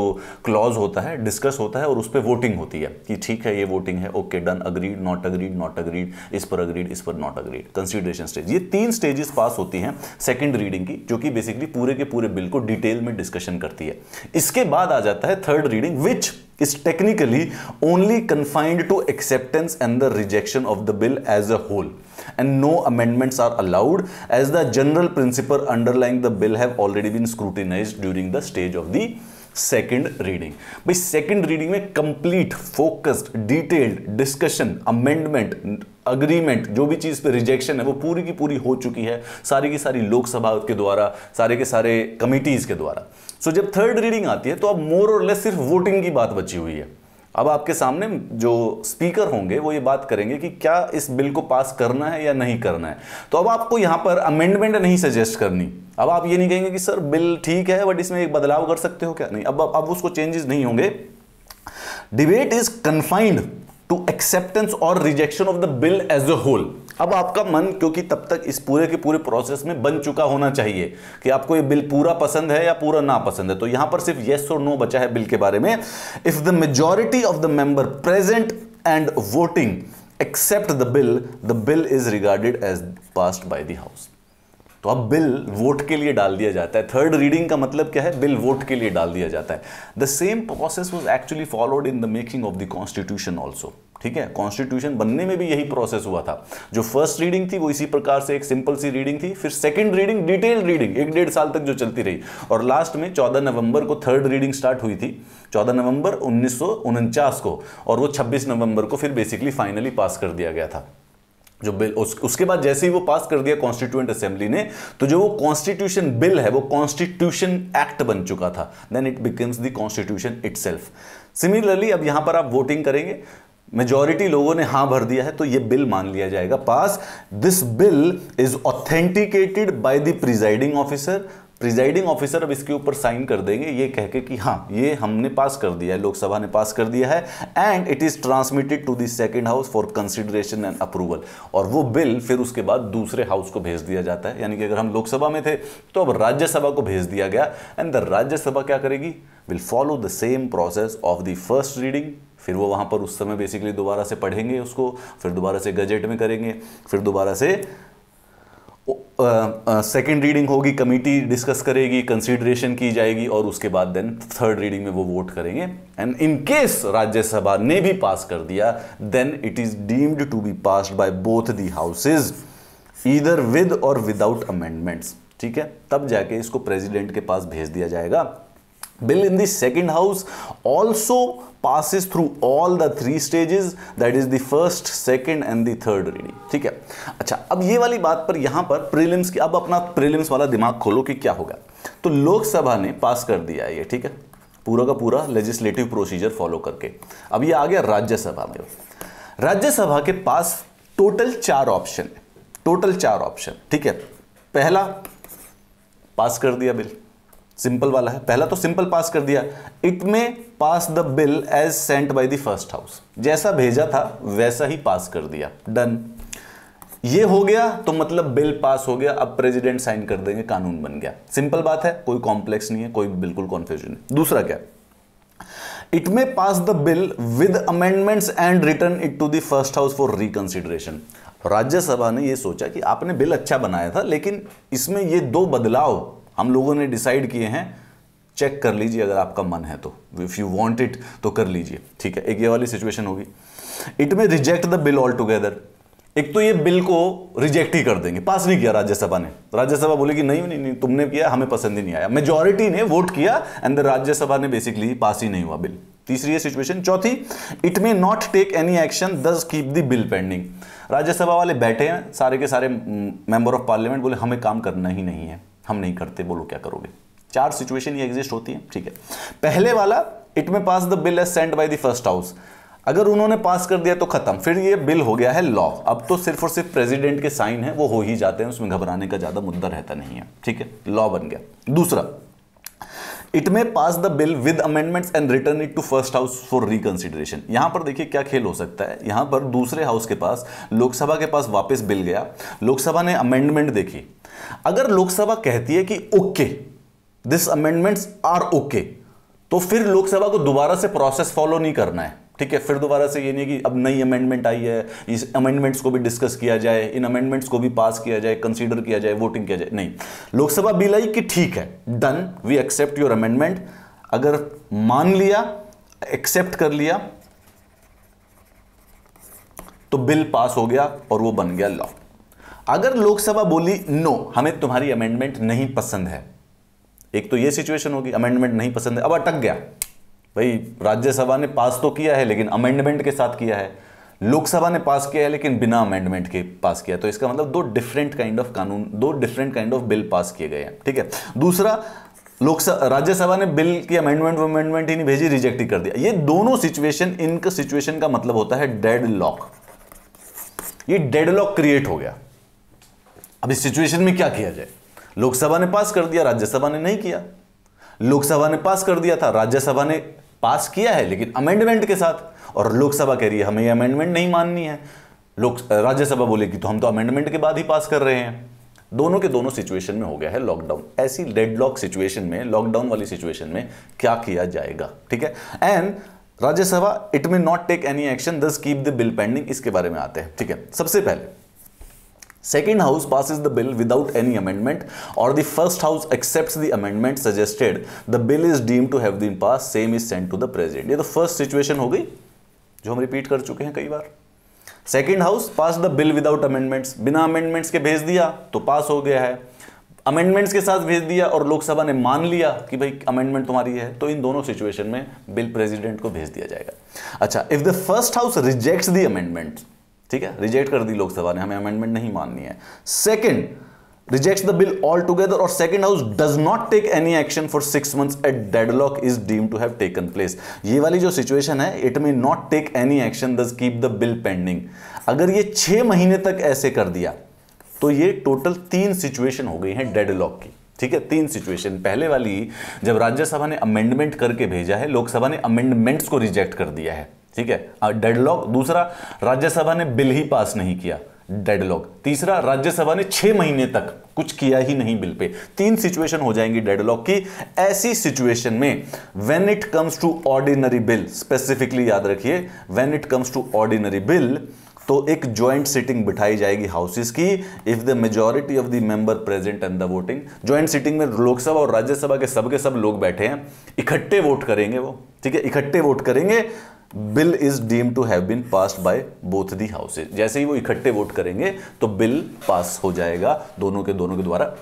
क्लॉज होता है डिस्कस होता है और उस पर वोटिंग होती है कि ठीक है, ये वोटिंग है okay done agreed not agreed not agreed इस पर अग्रीड इस पर नॉट अग्रीड कंसिडरेशन स्टेज ये तीन स्टेजेस पास होती हैं सेकेंड रीडिंग की, जो कि बेसिकली पूरे के पूरे बिल को डिटेल में डिस्कशन करती है। इसके बाद आ जाता है third reading which is technically only confined to acceptance and the rejection of the bill as a whole and no amendments are allowed as the general principle underlying the bill have already been scrutinized during the stage of the second reading भाई second reading में complete focused detailed discussion amendment agreement जो भी चीज़ पे rejection है वो पूरी की पूरी हो चुकी है सारी की सारी लोकसभा के द्वारा सारे के सारे कमिटीज़ के द्वारा सो जब थर्ड रीडिंग आती है तो अब मोर और लेस सिर्फ़ वोटिंग की बात बची हुई है। अब आपके सामने जो स्पीकर होंगे, वो ये बात करेंगे कि क्या इस बिल को पास करना है या नहीं करना है। तो अब आपको यहाँ पर अमेंडमेंट नहीं सजेस्ट करनी। अब आप ये नहीं कहेंगे कि, सर बिल ठीक है बट इसमें एक बदलाव कर सकते हो क्या? नहीं, अब अब उसको चेंजेस नहीं होंगे। Debate is confined to acceptance और rejection of the bill as a whole अब आपका मन, क्योंकि तब तक इस पूरे के पूरे प्रोसेस में बन चुका होना चाहिए कि आपको ये बिल पूरा पसंद है या पूरा ना पसंद है। तो यहाँ पर सिर्फ़ येस और नो बचा है बिल के बारे में। If the majority of the member present and voting accept the bill the bill is regarded as passed by the house तो अब बिल वोट के लिए डाल दिया जाता है। थर्ड रीडिंग का मतलब क्या है? बिल वोट के लिए डाल दिया जाता है। The same process was actually followed in the making of the constitution also ठीक है? कॉन्स्टिट्यूशन बनने में भी यही प्रोसेस हुआ था। जो फ़र्स्ट रीडिंग थी, वो इसी प्रकार से एक सिंपल सी रीडिंग थी। फिर सेकंड रीडिंग डिटेल रीडिंग एक डेढ़ साल तक जो चलती रही। और लास्ट में 14 नवंबर को थर्ड रीडिंग स्टार्ट हुई थी। 14 नवंबर उन्नीस सौ उनचास को। और वो 26 नवंबर को फिर बेसिकली फाइनली पास कर दिया गया था। जो बिल उस, उसके बाद जैसे ही वो पास कर दिया कॉन्स्टिट्यूएंट असेंबली ने तो जो वो कॉन्स्टिट्यूशन बिल है वो कॉन्स्टिट्यूशन एक्ट बन चुका था। Then it becomes the constitution itself similarly अब यहाँ पर आप वोटिंग करेंगे। मेजॉरिटी लोगों ने हाँ भर दिया है तो ये बिल मान लिया जाएगा। Pass this bill is authenticated by the presiding officer presiding officer अब इसके ऊपर साइन कर देंगे, ये कह के कि हाँ ये हमने पास कर दिया है, लोकसभा ने पास कर दिया है and it is transmitted to the second house for consideration and approval और वो बिल फिर उसके बाद दूसरे हाउस को भेज दिया जाता है। यानी कि अगर हम लोकसभा में थे तो अब राज्यसभा को भेज दिया गया। एंड द राज्यसभा क्या करेगी? Will follow the same process of the first reading फिर वो वहाँ पर उस समय बेसिकली दोबारा से पढ़ेंगे उसको, फिर दोबारा से गजेट में करेंगे, फिर दोबारा से सेकेंड रीडिंग होगी कमिटी डिस्कस करेगी कंसिडरेशन की जाएगी और उसके बाद देन थर्ड रीडिंग में वो वोट करेंगे। एंड इन केस राज्यसभा ने भी पास कर दिया then it is deemed to be passed by both the houses either with और विदाउट अमेंडमेंट्स ठीक है? तब जाके इसको प्रेसिडेंट के पास भेज दिया जाएगा। Bill in the second house also passes through all the three stages. That is the first, second and the third reading. ठीक है? अच्छा अब ये वाली बात पर यहाँ पर प्रीलिम्स की, अब अपना प्रीलिम्स वाला दिमाग खोलो कि क्या होगा। तो लोकसभा ने पास कर दिया ये, ठीक है? पूरा का पूरा लेजिस्लेटिव प्रोसीजर फॉलो करके। अब ये आ गया राज्यसभा में। राज्यसभा के पास टोटल चार ऑप्शन है। टोटल चार ऑप्शन ठीक है? पहला, पास कर दिया बिल। सिंपल वाला है। पहला तो सिंपल पास कर दिया। It may pass the bill as sent by the first house. जैसा भेजा था, वैसा ही पास कर दिया। डन ये हो गया तो मतलब बिल पास हो गया। अब प्रेसिडेंट साइन कर देंगे, कानून बन गया। सिंपल बात है, कोई कॉम्प्लेक्स नहीं है, कोई बिल्कुल कॉन्फ्यूजन नहीं। दूसरा क्या? It may pass the bill with amendments and return it to the first house for reconsideration Rajya Sabha ने यह सोचा कि आपने बिल अच्छा बनाया था, लेकिन इसमें ये दो बदलाव हम लोगों ने डिसाइड किए हैं चेक कर लीजिए अगर आपका मन है तो। इफ़ यू वॉन्ट इट तो कर लीजिए। ठीक है, एक ये वाली सिचुएशन होगी। It may reject the bill all together एक तो ये बिल को रिजेक्ट ही कर देंगे। पास नहीं किया राज्यसभा ने। राज्यसभा बोलेगी, नहीं नहीं नहीं, तुमने किया, हमें पसंद ही नहीं आया। मेजोरिटी ने वोट किया एंड द राज्यसभा ने बेसिकली पास ही नहीं हुआ बिल तीसरी सिचुएशन चौथी it may not take any action thus keep the bill pending Rajya Sabha वाले बैठे हैं, सारे के सारे मेंबर ऑफ़ पार्लियामेंट बोले, हमें काम करना ही नहीं है। हम नहीं करते बोलो क्या करोगे? चार सिचुएशन ये एग्जिस्ट होती है, ठीक है। पहले वाला it may pass the bill as sent by the first house अगर उन्होंने पास कर दिया तो खत्म। फिर ये बिल हो गया है लॉ अब तो सिर्फ़ और सिर्फ़ प्रेसिडेंट के साइन है, वो हो ही जाते हैं, उसमें घबराने का ज़्यादा मुद्दा रहता नहीं है, ठीक है। लॉ बन गया। दूसरा it may pass the bill with amendments and return it to first house for reconsideration यहाँ पर देखिए क्या खेल हो सकता है। यहाँ पर दूसरे हाउस के पास, लोकसभा के पास वापस बिल गया। लोकसभा ने अमेंडमेंट देखी। अगर लोकसभा कहती है कि okay this amendments are okay तो फिर लोकसभा को दोबारा से प्रोसेस फॉलो नहीं करना है। ठीक है, फिर दोबारा से ये नहीं कि अब नई अमेंडमेंट आई है, इस अमेंडमेंट्स को भी डिस्कस किया जाए, इन अमेंडमेंट्स को भी पास किया जाए कंसीडर किया जाए वोटिंग किया जाए, नहीं। लोकसभा बिल आई कि ठीक है done we accept your amendment अगर मान लिया एक्सेप्ट कर लिया तो बिल पास हो गया और वो बन गया लॉ अगर लोकसभा बोली नो हमें तुम्हारी अमेंडमेंट नहीं पसंद है। एक तो ये सिचुएशन होगी अमेंडमेंट नहीं पसंद है, अब अटक गया। भाई, राज्यसभा ने पास तो किया है, लेकिन अमेंडमेंट के साथ किया है। लोकसभा ने पास किया है, लेकिन बिना अमेंडमेंट के पास किया तो इसका मतलब दो डिफरेंट काइंड ऑफ़ कानून, दो different kind of bill pass किए गए हैं, ठीक है? दूसरा लोकसभा राज्यसभा ने बिल की अमेंडमेंट अमेंडमेंट ही नहीं भेजी रिजेक्ट ही कर दिया। ये दोनों सिचुएशन इनका सिचुएशन का मतलब होता है डेड लॉक ये डेड लॉक क्रिएट हो गया। अब इस सिचुएशन में क्या किया जाए? लोकसभा ने पास कर दिया, राज्यसभा ने नहीं किया। लोकसभा ने पास कर दिया था, राज्यसभा ने पास किया है, लेकिन अमेंडमेंट के साथ। और लोकसभा कह रही है, हमें ये अमेंडमेंट नहीं माननी है। लोक, राज्यसभा बोलेगी तो हम तो अमेंडमेंट के बाद ही पास कर रहे हैं। दोनों के दोनों सिचुएशन में हो गया है लॉकडाउन ऐसी डेडलॉक सिचुएशन में लॉकडाउन वाली सिचुएशन में क्या किया जाएगा? ठीक है? And Rajya Sabha it may not take any action thus keep the bill pending इसके बारे में आते हैं। ठीक है? सबसे पहले second house pass is the bill without any amendment और the first house accept the amendment suggested the bill is deem to have the pass same is send to the president ये तो फ़र्स्ट सिचुएशन हो गई, जो हम repeat कर चुके हैं कई बार। Second house pass the bill without amendments बिना अमेंडमेंट्स के भेज दिया तो पास हो गया है। अमेंडमेंट्स के साथ भेज दिया, और लोकसभा ने मान लिया कि भाई अमेंडमेंट तुम्हारी है तो इन दोनों सिचुएशन में बिल प्रेसिडेंट को भेज दिया जाएगा। अच्छा if the first house rejects the amendments ठीक है? रिजेक्ट कर दी लोकसभा ने, हमें अमेंडमेंट नहीं माननी है। Second rejects the bill altogether or second house does not take any action for six months. A deadlock is deemed to have taken place. ये वाली जो सिचुएशन है it may not take any action thus keep the bill pending अगर ये छह महीने तक ऐसे कर दिया तो ये टोटल तीन सिचुएशन हो गई है डेडलॉक की। ठीक है? तीन सिचुएशन पहले वाली, जब राज्यसभा ने अमेंडमेंट करके भेजा है, लोकसभा ने अमेंडमेंट्स को रिजेक्ट कर दिया है। ठीक है? डेडलॉक दूसरा, राज्यसभा ने बिल ही पास नहीं किया। डेडलॉक तीसरा, राज्यसभा ने छह महीने तक कुछ किया ही नहीं बिल पे। तीन सिचुएशन हो जाएँगी डेडलॉक की। ऐसी सिचुएशन में when it comes to ordinary bill specifically याद रखिए when it comes to ordinary bill तो एक ज्वाइंट सिटिंग बिठाई जाएगी हाउसेस की। If the majority of the member present and the voting joint sitting में लोकसभा और राज्यसभा के सब के सब लोग बैठे हैं, इकट्ठे वोट करेंगे वो, ठीक है? इकट्ठे वोट करेंगे bill is deem to have been passed by both the houses. जैसे ही वो इकट्ठे वोट करेंगे तो बिल पास हो जाएगा दोनों के दोनों के द्वारा।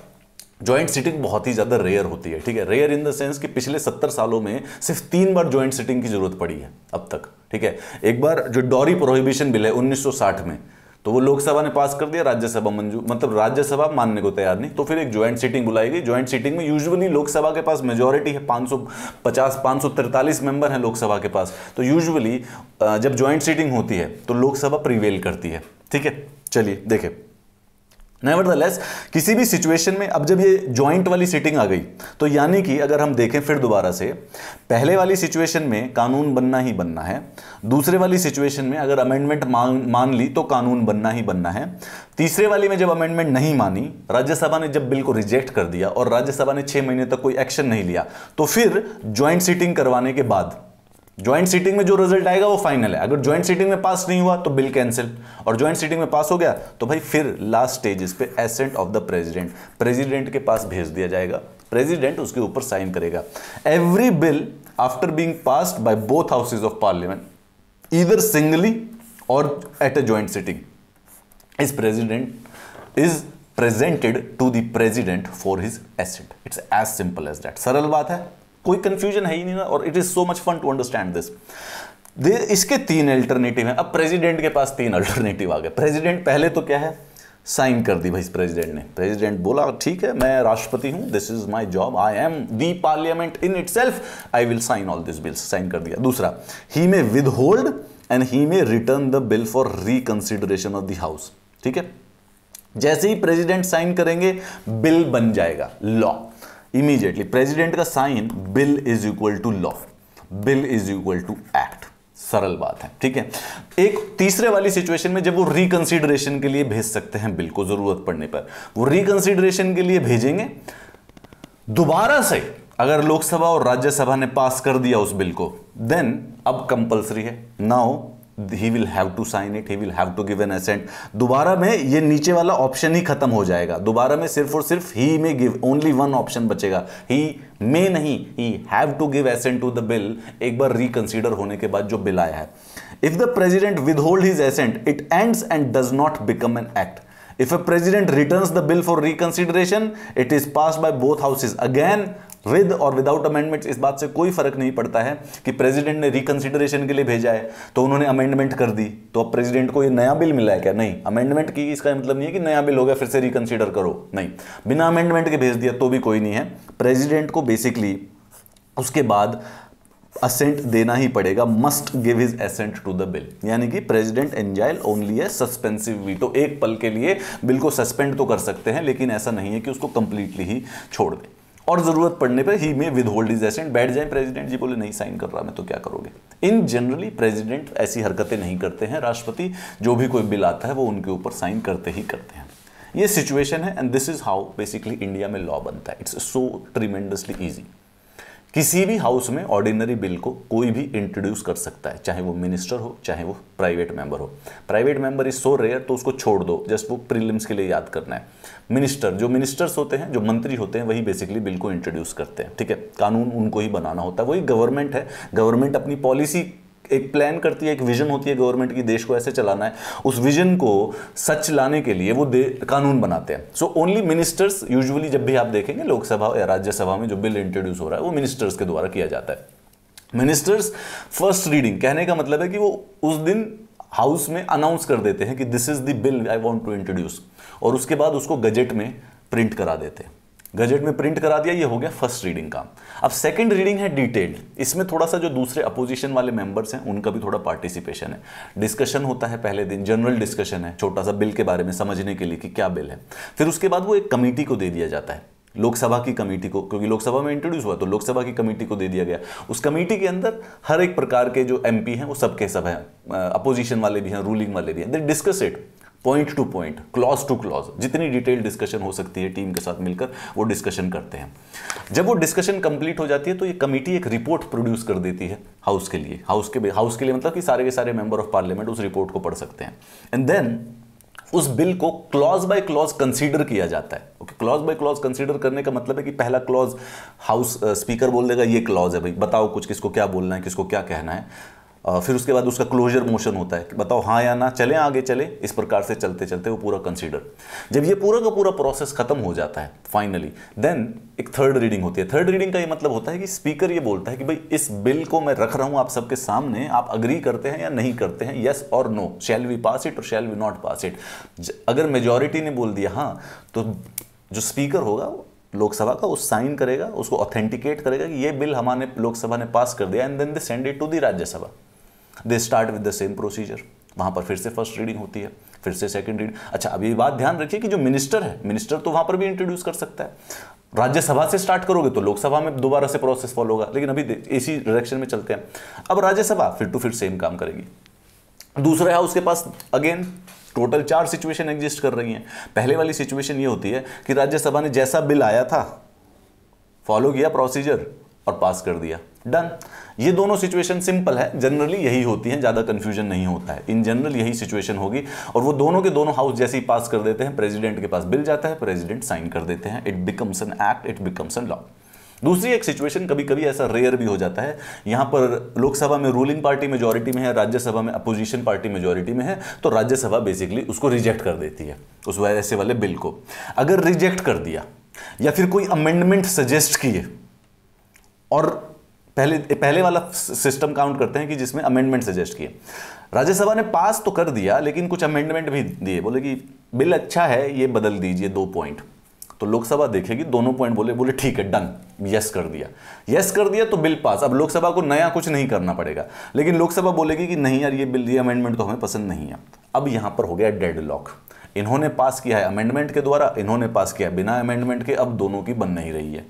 ज्वाइंट सिटिंग बहुत ही ज़्यादा रेयर होती है, ठीक है? रेयर इन द सेंस कि पिछले सत्तर सालों में सिर्फ़ तीन बार ज्वाइंट सिटिंग की ज़रूरत पड़ी है, अब तक, ठीक है? एक बार जो डॉरी प्रोहिबिशन बिल है 1960 में तो वो लोकसभा ने पास कर दिया, राज्यसभा मंजूर मतलब राज्यसभा मानने को तैयार नहीं। तो फिर एक ज्वाइंट सीटिंग बुलाई गई। ज्वाइंट सीटिंग में यूजुअली लोकसभा के पास मेजोरिटी है 550 543 मेंबर हैं लोकसभा के पास। तो यूजुअली जब ज्वाइंट सीटिंग होती है तो लोकसभा प्रिवेल करती है। ठीक है? चलिए, देखें। नेवरदलेस किसी भी सिचुएशन में अब जब ये जॉइंट वाली सीटिंग आ गई तो यानी कि अगर हम देखें फिर दोबारा से, पहले वाली सिचुएशन में कानून बनना ही बनना है, दूसरे वाली सिचुएशन में अगर अमेंडमेंट मान मान ली तो कानून बनना ही बनना है। तीसरे वाली में जब अमेंडमेंट नहीं मानी, राज्यसभा ने जब बिल को रिजेक्ट कर दिया और राज्यसभा ने छह महीने तक कोई एक्शन नहीं लिया तो फिर ज्वाइंट सीटिंग करवाने के बाद ज्वाइंट सीटिंग में जो रिज़ल्ट आएगा वो फाइनल है। अगर ज्वाइंट सीटिंग में पास नहीं हुआ तो बिल कैंसिल और ज्वाइंट सीटिंग में पास हो गया तो भाई फिर लास्ट स्टेजेस पे assent of the president president के पास भेज दिया जाएगा। प्रेसिडेंट उसके ऊपर साइन करेगा। Every bill after being passed by both houses of parliament either singly और at a joint sitting is president is presented to the president for his assent it's as simple as that सरल बात है। कोई confusion है ही नहीं ना, और it is so much fun to understand this इसके तीन अल्टरनेटिव हैं। अब प्रेसिडेंट के पास तीन अल्टरनेटिव आ गए। प्रेसिडेंट पहले तो क्या है? साइन कर दी भाई प्रेसिडेंट ने। प्रेसिडेंट बोला, ठीक है, मैं राष्ट्रपति हूँ this is my job I am the parliament in it I will sign all this bills sign कर दिया। दूसरा he may withhold and he may return the bill for reconsideration of the house ठीक है? जैसे ही president sign करेंगे bill बन जाएगा लॉ इमीडिएटली प्रेसिडेंट का sign bill is equal to law bill is equal to act सरल बात है, ठीक है? एक तीसरे वाली सिचुएशन में जब वो रिकंसिडरेशन के लिए भेज सकते हैं बिल को, ज़रूरत पड़ने पर, वो रिकंसिडरेशन के लिए भेजेंगे। दोबारा से अगर लोकसभा और राज्यसभा ने पास कर दिया उस बिल को देन अब कंपलसरी है। Now he will have to sign it he will have to give an assent दोबारा में ये नीचे वाला ऑप्शन ही खत्म हो जाएगा। दोबारा में सिर्फ़ और सिर्फ़ ही में गिव ओनली वन ऑप्शन बचेगा। ही मे नहीं he have to give assent to the bill एक बार रिकंसीडर होने के बाद जो बिल आया है। If the president withhold his assent it ends and does not become an act If a president returns the bill for reconsideration, it is passed by both houses. Again with और without amendment इस बात से कोई फ़र्क नहीं पड़ता है कि प्रेसिडेंट ने रिकंसिडरेशन के लिए भेजा है तो उन्होंने अमेंडमेंट कर दी तो अब प्रेसिडेंट को ये नया बिल मिला है क्या? नहीं। अमेंडमेंट की इसका मतलब नहीं है कि नया बिल हो गया, फिर से रिकंसिडर करो। नहीं। बिना अमेंडमेंट के भेज दिया तो भी कोई नहीं है। प्रेसिडेंट को बेसिकली उसके बाद असेंट देना ही पड़ेगा। Must give his assent to the bill यानी कि प्रेसिडेंट एंजॉयल ओनली है सस्पेंसिव वीटो एक पल के लिए बिल को सस्पेंड तो कर सकते हैं, लेकिन ऐसा नहीं है कि उसको कंप्लीटली ही छोड़ दें। और ज़रूरत पड़ने पर ही में विद होल्ड इज़ एसेंट बैठ जाए प्रेसिडेंट जी बोले, नहीं साइन कर रहा मैं तो क्या करोगे? इन जनरली प्रेसिडेंट ऐसी हरकतें नहीं करते हैं। राष्ट्रपति जो भी कोई बिल आता है, वो उनके ऊपर साइन करते ही करते हैं। ये सिचुएशन है and this is how basically India में लॉ बनता है। इट्स सो ट्रीमेंडसली ईजी किसी भी हाउस में ऑर्डिनरी बिल को कोई भी इंट्रोड्यूस कर सकता है, चाहे वो मिनिस्टर हो, चाहे वो प्राइवेट मेंबर हो। Private member is so rare तो उसको छोड़ दो। जस्ट वो प्रीलिम्स के लिए याद करना है। मिनिस्टर, जो मिनिस्टर्स होते हैं, जो मंत्री होते हैं, वही बेसिकली बिल को इंट्रोड्यूस करते हैं, ठीक है? कानून उनको ही बनाना होता है, वही गवर्नमेंट है। गवर्नमेंट अपनी पॉलिसी एक प्लान करती है, एक विजन होती है गवर्नमेंट की, देश को ऐसे चलाना है। उस विजन को सच लाने के लिए वो कानून बनाते हैं। सो ओनली मिनिस्टर्स यूजुअली जब भी आप देखेंगे, लोकसभा या राज्यसभा में जो बिल इंट्रोड्यूस हो रहा है, वो मिनिस्टर्स के द्वारा किया जाता है। मिनिस्टर्स फ़र्स्ट रीडिंग कहने का मतलब है कि वो उस दिन हाउस में अनाउंस कर देते हैं कि this is the bill I want to introduce और उसके बाद उसको गजट में प्रिंट करा देते। गजट में प्रिंट करा दिया, ये हो गया फ़र्स्ट रीडिंग का। अब सेकंड रीडिंग है डिटेल्ड इसमें थोड़ा सा जो दूसरे अपोजिशन वाले मेंबर्स हैं, उनका भी थोड़ा पार्टिसिपेशन है। डिस्कशन होता है पहले दिन जनरल डिस्कशन है, छोटा सा बिल के बारे में समझने के लिए कि क्या बिल है। फिर उसके बाद वो एक कमेटी को दे दिया जाता है। लोकसभा की कमेटी को, क्योंकि लोकसभा में इंट्रोड्यूस हुआ तो लोकसभा की कमेटी को दे दिया गया। उस कमेटी के अंदर हर एक प्रकार के जो एमपी हैं, वो सबके सब हैं। अपोजिशन वाले भी हैं रूलिंग वाले भी हैं। They discuss it point to point, clause to clause, जितनी डिटेल डिस्कशन हो सकती है, टीम के साथ मिलकर वो डिस्कशन करते हैं। जब वो डिस्कशन कंप्लीट हो जाती है तो ये कमेटी एक रिपोर्ट प्रोड्यूस कर देती है हाउस के लिए। हाउस के हाउस के लिए मतलब कि सारे के सारे मेंबर ऑफ़ पार्लियामेंट उस रिपोर्ट को पढ़ सकते हैं। एंड देन उस बिल को क्लॉज बाय क्लॉज कंसीडर किया जाता है। Okay clause by clause consider करने का मतलब है कि पहला क्लॉज हाउस स्पीकर बोल देगा, ये क्लॉज है भाई, बताओ कुछ किसको क्या बोलना है, किसको क्या कहना है। फिर उसके बाद उसका क्लोजर मोशन होता है कि बताओ हाँ या ना, चले आगे, चले। इस प्रकार से चलते चलते वो पूरा कंसीडर जब ये पूरा का पूरा प्रोसेस खत्म हो जाता है फाइनली देन एक थर्ड रीडिंग होती है। थर्ड रीडिंग का ये मतलब होता है कि स्पीकर ये बोलता है कि भाई, इस बिल को मैं रख रहा हूँ आप सबके सामने, आप अग्री करते हैं या नहीं करते हैं येस और no shall we pass it और shall we not pass it अगर मेजोरिटी ने बोल दिया हाँ तो जो स्पीकर होगा, लोकसभा का उस साइन करेगा, उसको ऑथेंटिकेट करेगा कि ये बिल हमारे, लोकसभा ने पास कर दिया and then they send it to the Rajya Sabha. They start with the same procedure वहाँ पर फिर से फ़र्स्ट रीडिंग होती है, फिर से सेकंड रीडिंग अच्छा अभी बात ध्यान रखिए कि जो मिनिस्टर है मिनिस्टर तो वहाँ पर भी इंट्रोड्यूस कर सकता है। राज्यसभा से स्टार्ट करोगे तो लोकसभा में दोबारा से प्रोसेस फॉलो होगा, लेकिन अभी इसी डायरेक्शन में चलते हैं। अब राज्यसभा फिर टू फिर सेम काम करेगी। दूसरे हाउस के पास अगेन टोटल चार सिचुएशन एग्जिस्ट कर रही हैं। पहले वाली सिचुएशन ये होती है कि राज्यसभा ने जैसा बिल आया था फॉलो किया प्रोसीजर और पास कर दिया। डन ये दोनों सिचुएशन सिंपल है. जनरली यही होती है. ज़्यादा कंफ्यूजन नहीं होता है. इन जनरल यही सिचुएशन होगी. और वो दोनों के दोनों हाउस जैसे ही पास कर देते हैं प्रेसिडेंट के पास बिल जाता है प्रेसिडेंट साइन कर देते हैं. It becomes an act it becomes an law दूसरी एक सिचुएशन कभी कभी ऐसा रेयर भी हो जाता है. यहाँ पर लोकसभा में रूलिंग पार्टी मेजोरिटी में है, राज्यसभा में अपोजिशन पार्टी मेजोरिटी में है तो राज्यसभा बेसिकली उसको रिजेक्ट कर देती है, उस ऐसे वाले बिल को. अगर रिजेक्ट कर दिया, या फिर कोई अमेंडमेंट सजेस्ट किए, और पहले पहले वाला सिस्टम काउंट करते हैं कि जिसमें अमेंडमेंट सजेस्ट किए। राज्यसभा ने पास तो कर दिया, लेकिन कुछ अमेंडमेंट भी दिए। बोले कि बिल अच्छा है, ये बदल दीजिए दो पॉइंट तो लोकसभा देखेगी, दोनों पॉइंट बोले बोले, ठीक है डन यस कर दिया। यस कर दिया तो बिल पास अब लोकसभा को नया कुछ नहीं करना पड़ेगा। लेकिन लोकसभा बोलेगी कि नहीं यार, ये बिल, ये अमेंडमेंट तो हमें पसंद नहीं है। अब यहाँ पर हो गया डेड लॉक इन्होंने पास किया है। अमेंडमेंट के द्वारा इन्होंने पास किया बिना अमेंडमेंट के अब दोनों की बन नहीं रही है।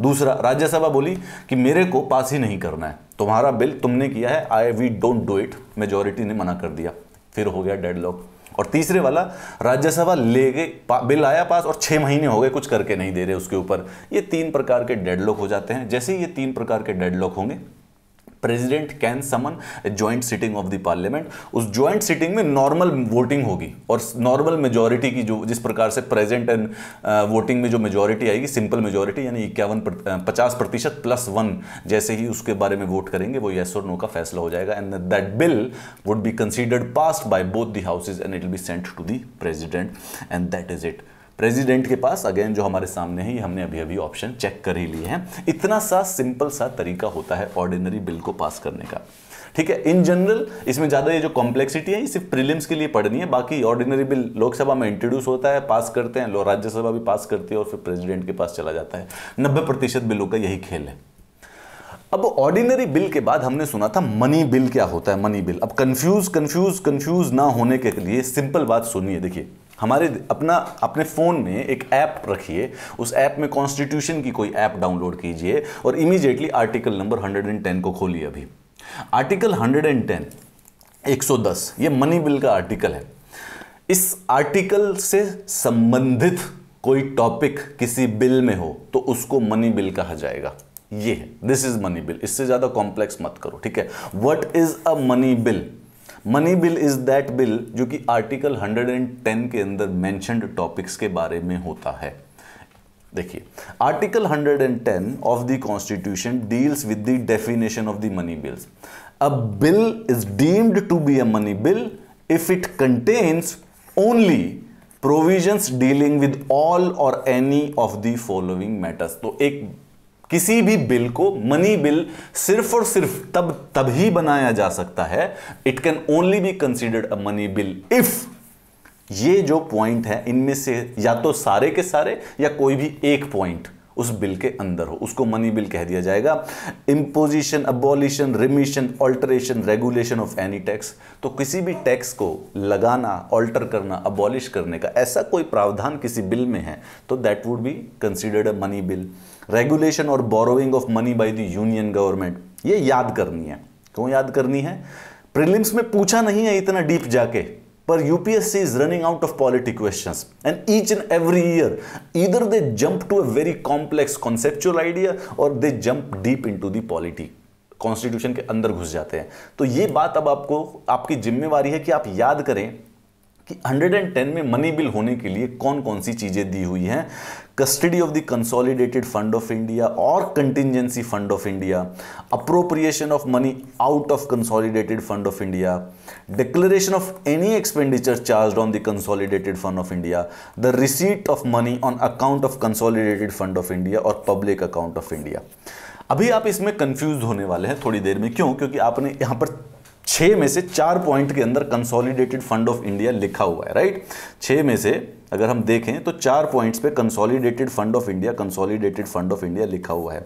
दूसरा, राज्यसभा बोली कि मेरे को पास ही नहीं करना है। तुम्हारा बिल तुमने किया है I we don't do it majority ने मना कर दिया। फिर हो गया डेडलॉक। और तीसरे वाला, राज्यसभा ले गए बिल आया पास और छह महीने हो गए, कुछ करके नहीं दे रहे उसके ऊपर। ये तीन प्रकार के डेडलॉक हो जाते हैं। जैसे ही ये तीन प्रकार के डेडलॉक होंगे president can summon joint sitting of the parliament उस ज्वाइंट सिटिंग में नॉर्मल वोटिंग होगी और नॉर्मल मेजोरिटी की जो, जिस प्रकार से प्रेजेंट एंड वोटिंग में जो मेजोरिटी आएगी सिंपल मेजोरिटी यानी इक्यावन पचास प्रतिशत प्लस वन जैसे ही उसके बारे में वोट करेंगे, वो येस और नो का फैसला हो जाएगा. And that bill would be considered passed by both the houses and it will be sent to the president and that is it president के पास, अगेन जो हमारे सामने है, ये हमने अभी अभी ऑप्शन चेक कर ही लिए हैं। इतना सा सिंपल सा तरीका होता है ऑर्डिनरी बिल को पास करने का। ठीक है, इन जनरल इसमें ज़्यादा ये जो कॉम्प्लेक्सिटी है, ये सिर्फ़ प्रीलिम्स के लिए पढ़नी है, बाकी ऑर्डिनरी बिल लोकसभा में इंट्रोड्यूस होता है, पास करते हैं, राज्यसभा भी पास करती है और फिर प्रेसिडेंट के पास चला जाता है। नब्बे प्रतिशत बिलों का यही खेल है। अब ऑर्डिनरी बिल के बाद हमने सुना था मनी बिल क्या होता है मनी बिल अब कंफ्यूज कंफ्यूज कंफ्यूज ना होने के लिए सिंपल बात सुनिए, देखिए। हमारे अपना, अपने फ़ोन में एक ऐप रखिए, उस ऐप में कॉन्स्टिट्यूशन की कोई ऐप डाउनलोड कीजिए और इमीडिएटली आर्टिकल नंबर 110 को खोलिए अभी। आर्टिकल 110 110 ये मनी बिल का आर्टिकल है। इस आर्टिकल से संबंधित कोई टॉपिक किसी बिल में हो तो उसको मनी बिल कहा जाएगा। ये है। दिस इज़ मनी बिल इससे ज़्यादा कॉम्प्लेक्स मत करो, ठीक है? What is a money bill money bill is that bill जो कि आर्टिकल 110 के अंदर मेंशनड टॉपिक्स के बारे में होता है। देखिए article 110 of the constitution deals with the definition of the money bills a bill is deemed to be a money bill if it contains only provisions dealing with all और any of the following matters तो एक किसी भी bill को, money bill सिर्फ़ और सिर्फ़ तब, तभी बनाया जा सकता है। It can only be considered a money bill if ये जो पॉइंट है, इनमें से या तो सारे के सारे या कोई भी एक पॉइंट उस बिल के अंदर हो। उसको मनी बिल कह दिया जाएगा। Imposition abolition remission alteration regulation of any tax तो किसी भी टैक्स को लगाना ऑल्टर करना अबॉलिश करने का ऐसा कोई प्रावधान किसी बिल में है तो that would be considered a money bill regulation और borrowing of money by the union government ये याद करनी है। क्यों याद करनी है? प्रिलिम्स में पूछा नहीं है इतना डीप जाके, पर UPSC is running out of polity questions and each and every year इधर they jump to a very complex conceptual idea और they jump deep into the polity constitution के अंदर घुस जाते हैं। तो ये बात अब आपको, आपकी जिम्मेवारी है कि आप याद करें कि 110 में मनी बिल होने के लिए कौन कौन सी चीज़ें दी हुई हैं? Custody of the consolidated fund of India और contingency fund of India appropriation of money out of consolidated fund of India declaration of any expenditure charge on the consolidated fund of India the receipt of money on account of consolidated fund of India और public account of India अभी आप इसमें confuse होने वाले हैं थोड़ी देर में। क्यों? क्योंकि आपने यहाँ पर छह में से चार पॉइंट के अंदर कंसोलिडेटेड फंड ऑफ़ इंडिया लिखा हुआ है राइट छह में से अगर हम देखें तो चार पॉइंट्स पे consolidated fund of India consolidated fund of India लिखा हुआ है।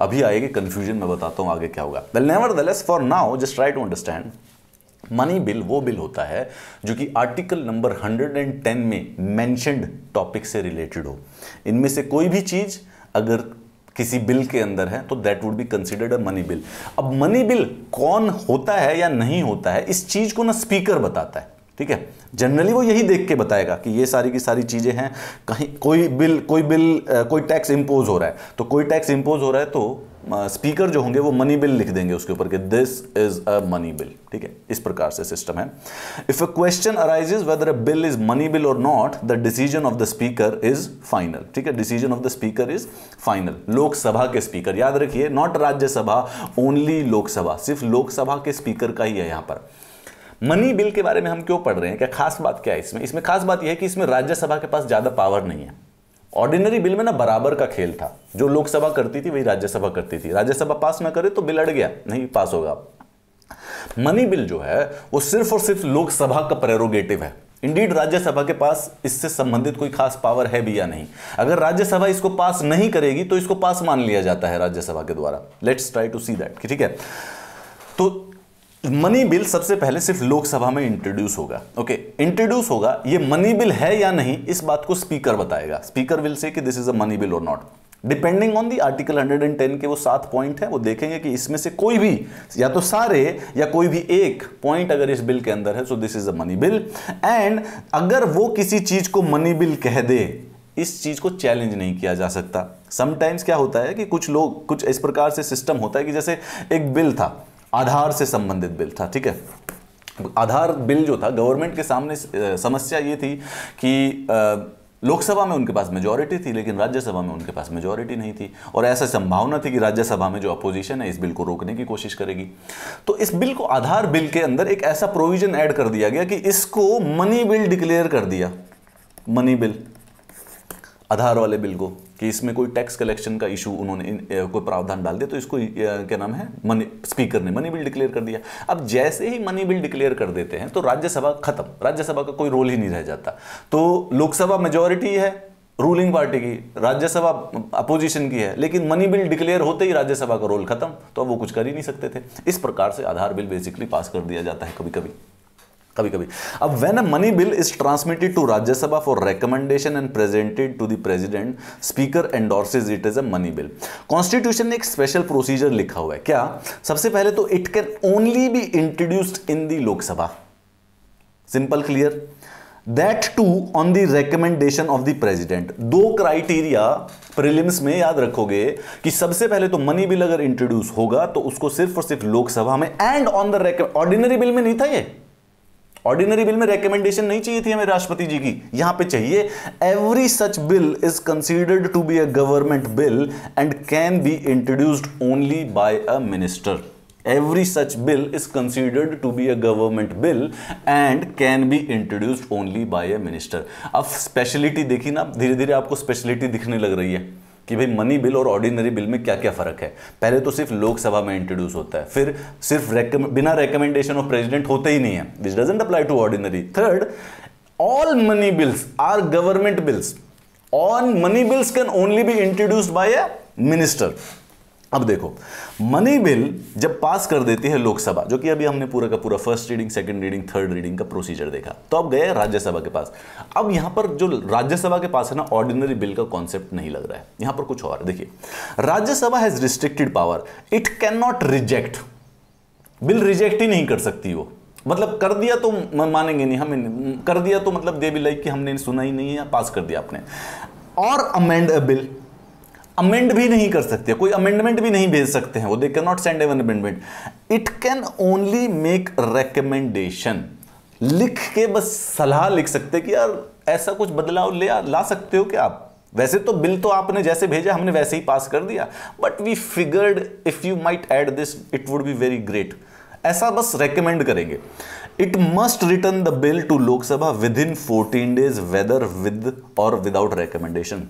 अभी आएगी कंफ्यूजन मैं बताता हूँ आगे क्या होगा। Well nevertheless for now just try to understand money bill वो बिल होता है जो कि आर्टिकल नंबर 110 में मेंशनड टॉपिक से रिलेटेड हो। इनमें से कोई भी चीज़ अगर किसी बिल के अंदर है तो that would be considered a money bill अब मनी बिल कौन होता है या नहीं होता है, इस चीज़ को ना स्पीकर बताता है, ठीक है? जनरली वो यही देख के बताएगा कि ये सारी की सारी चीज़ें हैं, कहीं कोई बिल कोई बिल कोई टैक्स इंपोज हो रहा है तो कोई टैक्स इंपोज हो रहा है तो स्पीकर जो होंगे वो मनी बिल लिख देंगे उसके ऊपर कि this is a money bill ठीक है? इस प्रकार से सिस्टम है। If a question arises whether a bill is money bill और not the decision of the speaker is final ठीक है? Decision of the speaker is final Lok Sabha के स्पीकर याद रखिए नॉट राज्यसभा ओनली लोकसभा सिर्फ़ लोकसभा के स्पीकर का ही है यहाँ पर। मनी बिल के बारे में हम क्यों पढ़ रहे हैं? क्या खास बात क्या है इसमें? इसमें खास बात यह है कि इसमें राज्यसभा के पास ज़्यादा पावर नहीं है। ऑर्डिनरी बिल में ना बराबर का खेल था। जो लोकसभा करती थी, वही राज्यसभा करती थी। राज्यसभा पास ना करे तो बिल अड़ गया, नहीं पास होगा। मनी बिल जो है, वो सिर्फ़ और सिर्फ़ लोकसभा का प्रेरोगेटिव है। इंडीड राज्यसभा के पास इससे संबंधित कोई खास पावर है भी या नहीं। अगर राज्यसभा इसको पास नहीं करेगी तो इसको पास मान लिया जाता है राज्यसभा के द्वारा। Let's try to see that ठीक है? तो मनी बिल सबसे पहले सिर्फ़ लोकसभा में इंट्रोड्यूस होगा ओके इंट्रोड्यूस होगा, ये मनी बिल है या नहीं, इस बात को स्पीकर बताएगा। स्पीकर विल से कि this is a money bill और not depending on the article 110 के वो सात पॉइंट है, वो देखेंगे कि इसमें से कोई भी, या तो सारे, या कोई भी एक पॉइंट अगर इस बिल के अंदर है so this is a money bill and अगर वो किसी चीज़ को मनी बिल कह दे, इस चीज़ को चैलेंज नहीं किया जा सकता। समटाइम्स क्या होता है कि कुछ लोग, कुछ इस प्रकार से सिस्टम होता है कि जैसे एक बिल था आधार से संबंधित बिल था, ठीक है? आधार बिल जो था, गवर्नमेंट के सामने समस्या ये थी कि लोकसभा में उनके पास मेजोरिटी थी, लेकिन राज्यसभा में उनके पास मेजोरिटी नहीं थी। और ऐसा संभावना थी कि राज्यसभा में जो अपोजिशन है, इस बिल को रोकने की कोशिश करेगी। तो इस बिल को, आधार बिल के अंदर एक ऐसा प्रोविज़न ऐड कर दिया गया कि इसको मनी बिल डिक्लेयर कर दिया। मनी बिल आधार वाले बिल को। कि इसमें कोई टैक्स कलेक्शन का इशू उन्होंने कोई प्रावधान डाल दिया तो इसको क्या नाम है मनी स्पीकर ने मनी बिल डिक्लेयर कर दिया। अब जैसे ही मनी बिल डिक्लेयर कर देते हैं तो राज्यसभा खत्म, राज्यसभा का कोई रोल ही नहीं रह जाता। तो लोकसभा मेजोरिटी है रूलिंग पार्टी की, राज्यसभा अपोजिशन की है, लेकिन मनी बिल डिक्लेयर होते ही राज्यसभा का रोल खत्म तो अब वो कुछ कर ही नहीं सकते थे। इस प्रकार से आधार बिल बेसिकली पास कर दिया जाता है कभी कभी कभी कभी अब when a money bill is transmitted to Rajya Sabha for recommendation and presented to the president speaker endorses it is a money bill constitution ने एक स्पेशल प्रोसीजर लिखा हुआ है। क्या? सबसे पहले तो it can only be introduced in the Lok Sabha simple clear that two on the recommendation of the president दो क्राइटेरिया प्रीलिम्स में याद रखोगे कि सबसे पहले तो मनी बिल अगर इंट्रोड्यूस होगा तो उसको सिर्फ़ और सिर्फ़ लोकसभा में एंड ऑन द रेक ऑर्डिनरी बिल में नहीं था ये? ऑर्डिनरी बिल में रिकमेंडेशन नहीं चाहिए थी हमें राष्ट्रपति जी की। यहाँ पे चाहिए every such bill is considered to be a government bill and can be introduced only by a minister every such bill is considered to be a government bill and can be introduced only by a minister. अब speciality देखी ना धीरे धीरे आपको speciality दिखने लग रही है। कि भाई मनी बिल और ऑर्डिनरी बिल में क्या क्या फ़र्क है? पहले तो सिर्फ़ लोकसभा में इंट्रोड्यूस होता है फिर सिर्फ़ रेकम, बिना रिकमेंडेशन ऑफ़ प्रेसिडेंट होते ही नहीं है। Which doesn't apply to ordinary third all money bills are government bills on money bills can only be introduced by a minister अब देखो मनी बिल जब पास कर देती है लोकसभा, जो कि अभी हमने पूरा का पूरा first reading second reading third reading का प्रोसीजर देखा तो अब गए राज्यसभा के पास। अब यहाँ पर जो राज्यसभा के पास है ना ऑर्डिनरी बिल का कॉन्सेप्ट नहीं लग रहा है। यहाँ पर कुछ और, देखिए, Rajya Sabha has restricted power it can not reject bill reject ही नहीं कर सकती वो। मतलब कर दिया तो मानेंगे नहीं, हमें कर दिया तो मतलब दे भी लाइक कि हमने सुना ही नहीं है पास कर दिया आपने। और अमेंड अ बिल अमेंड भी नहीं कर सकते, कोई अमेंडमेंट भी नहीं भेज सकते हैं, वो they can not send even amendment it can only make recommendation लिख के बस सलाह लिख सकते कि यार, ऐसा कुछ बदलाव ले ला सकते हो क्या आप? वैसे तो बिल तो आपने जैसे भेजा, हमने वैसे ही पास कर दिया. But we figured if you might add this it would be very great ऐसा बस रेकमेंड करेंगे. It must return the bill to Lok Sabha within fourteen days whether with or without recommendation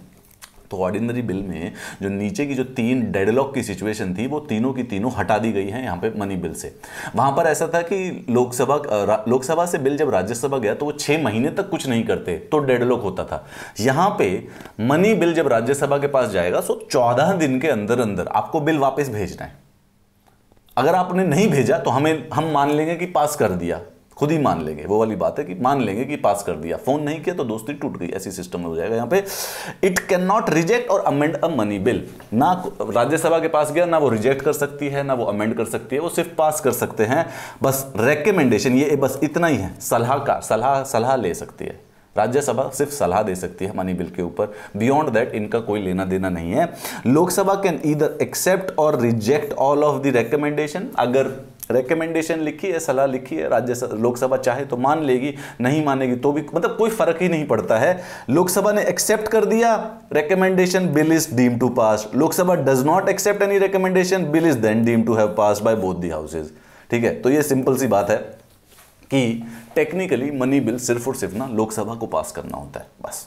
तो ऑर्डिनरी बिल में जो नीचे की जो तीन डेडलॉक की सिचुएशन थी, वो तीनों की तीनों हटा दी गई हैं यहाँ पे मनी बिल से। वहाँ पर ऐसा था कि लोकसभा लोकसभा से बिल जब राज्यसभा गया तो वो छह महीने तक कुछ नहीं करते तो डेडलॉक होता था। यहाँ पे मनी बिल जब राज्यसभा के पास जाएगा तो चौदह दिन के अंदर अंदर आपको बिल वापस भेजना है। अगर आपने नहीं भेजा तो हमें, हम मान लेंगे कि पास कर दिया। खुद ही मान लेंगे। वो वाली बात है कि मान लेंगे कि पास कर दिया। फ़ोन नहीं किया तो दोस्ती टूट गई, ऐसी सिस्टम हो जाएगा। यहाँ पे it can not reject or amend a money bill ना राज्यसभा के पास गया, ना वो रिजेक्ट कर सकती है, ना वो अमेंड कर सकती है, वो सिर्फ़ पास कर सकते हैं। बस रेकमेंडेशन ये बस इतना ही है। सलाह का सलाह सलाह ले सकती है। राज्यसभा सिर्फ़ सलाह दे सकती है मनी बिल के ऊपर। बियॉन्ड दैट इनका कोई लेना देना नहीं है। Lok Sabha can either accept or reject all of the recommendation अगर रिकमेंडेशन लिखी है, सलाह लिखी है, राज्य लोकसभा चाहे तो मान लेगी, नहीं मानेगी तो भी मतलब कोई फ़र्क ही नहीं पड़ता है। लोकसभा ने एक्सेप्ट कर दिया recommendation bill is deem to pass Lok Sabha does not accept any recommendation bill is then deem to have pass by both the houses ठीक है? तो ये सिंपल सी बात है कि टेक्निकली मनी बिल सिर्फ़ और सिर्फ़ ना लोकसभा को पास करना होता है, बस।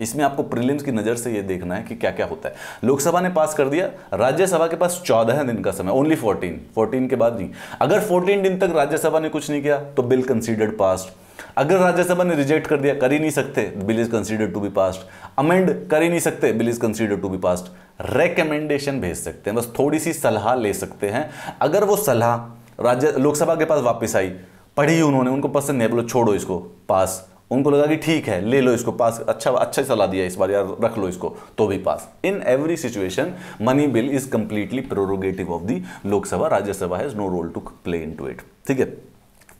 इसमें आपको प्रीलिम्स की नज़र से ये देखना है कि क्या क्या होता है। लोकसभा ने पास कर दिया, राज्यसभा के पास चौदह दिन का समय ओनली फोर्टीन फोर्टीन के बाद नहीं। अगर फोर्टीन दिन तक राज्यसभा ने कुछ नहीं किया तो बिल कंसिडर्ड पास अगर राज्यसभा ने रिजेक्ट कर दिया, कर ही नहीं सकते bill is considered to be passed amend कर ही नहीं सकते bill is considered to be passed recommendation भेज सकते हैं, बस थोड़ी सी सलाह ले सकते हैं। अगर वो सलाह राज्य, लोकसभा के पास वापस आई, पढ़ी उन्होंने, उनको पसंद नहीं, बोलो, छोड़ो इसको पास उनको लगा कि ठीक है, ले लो इसको, पास अच्छा अच्छा सलाह दिया इस बार यार रख लो इसको तो भी pass. In every situation money bill is completely prerogative of the Lok Sabha Rajya Sabha has no role to play into it ठीक है?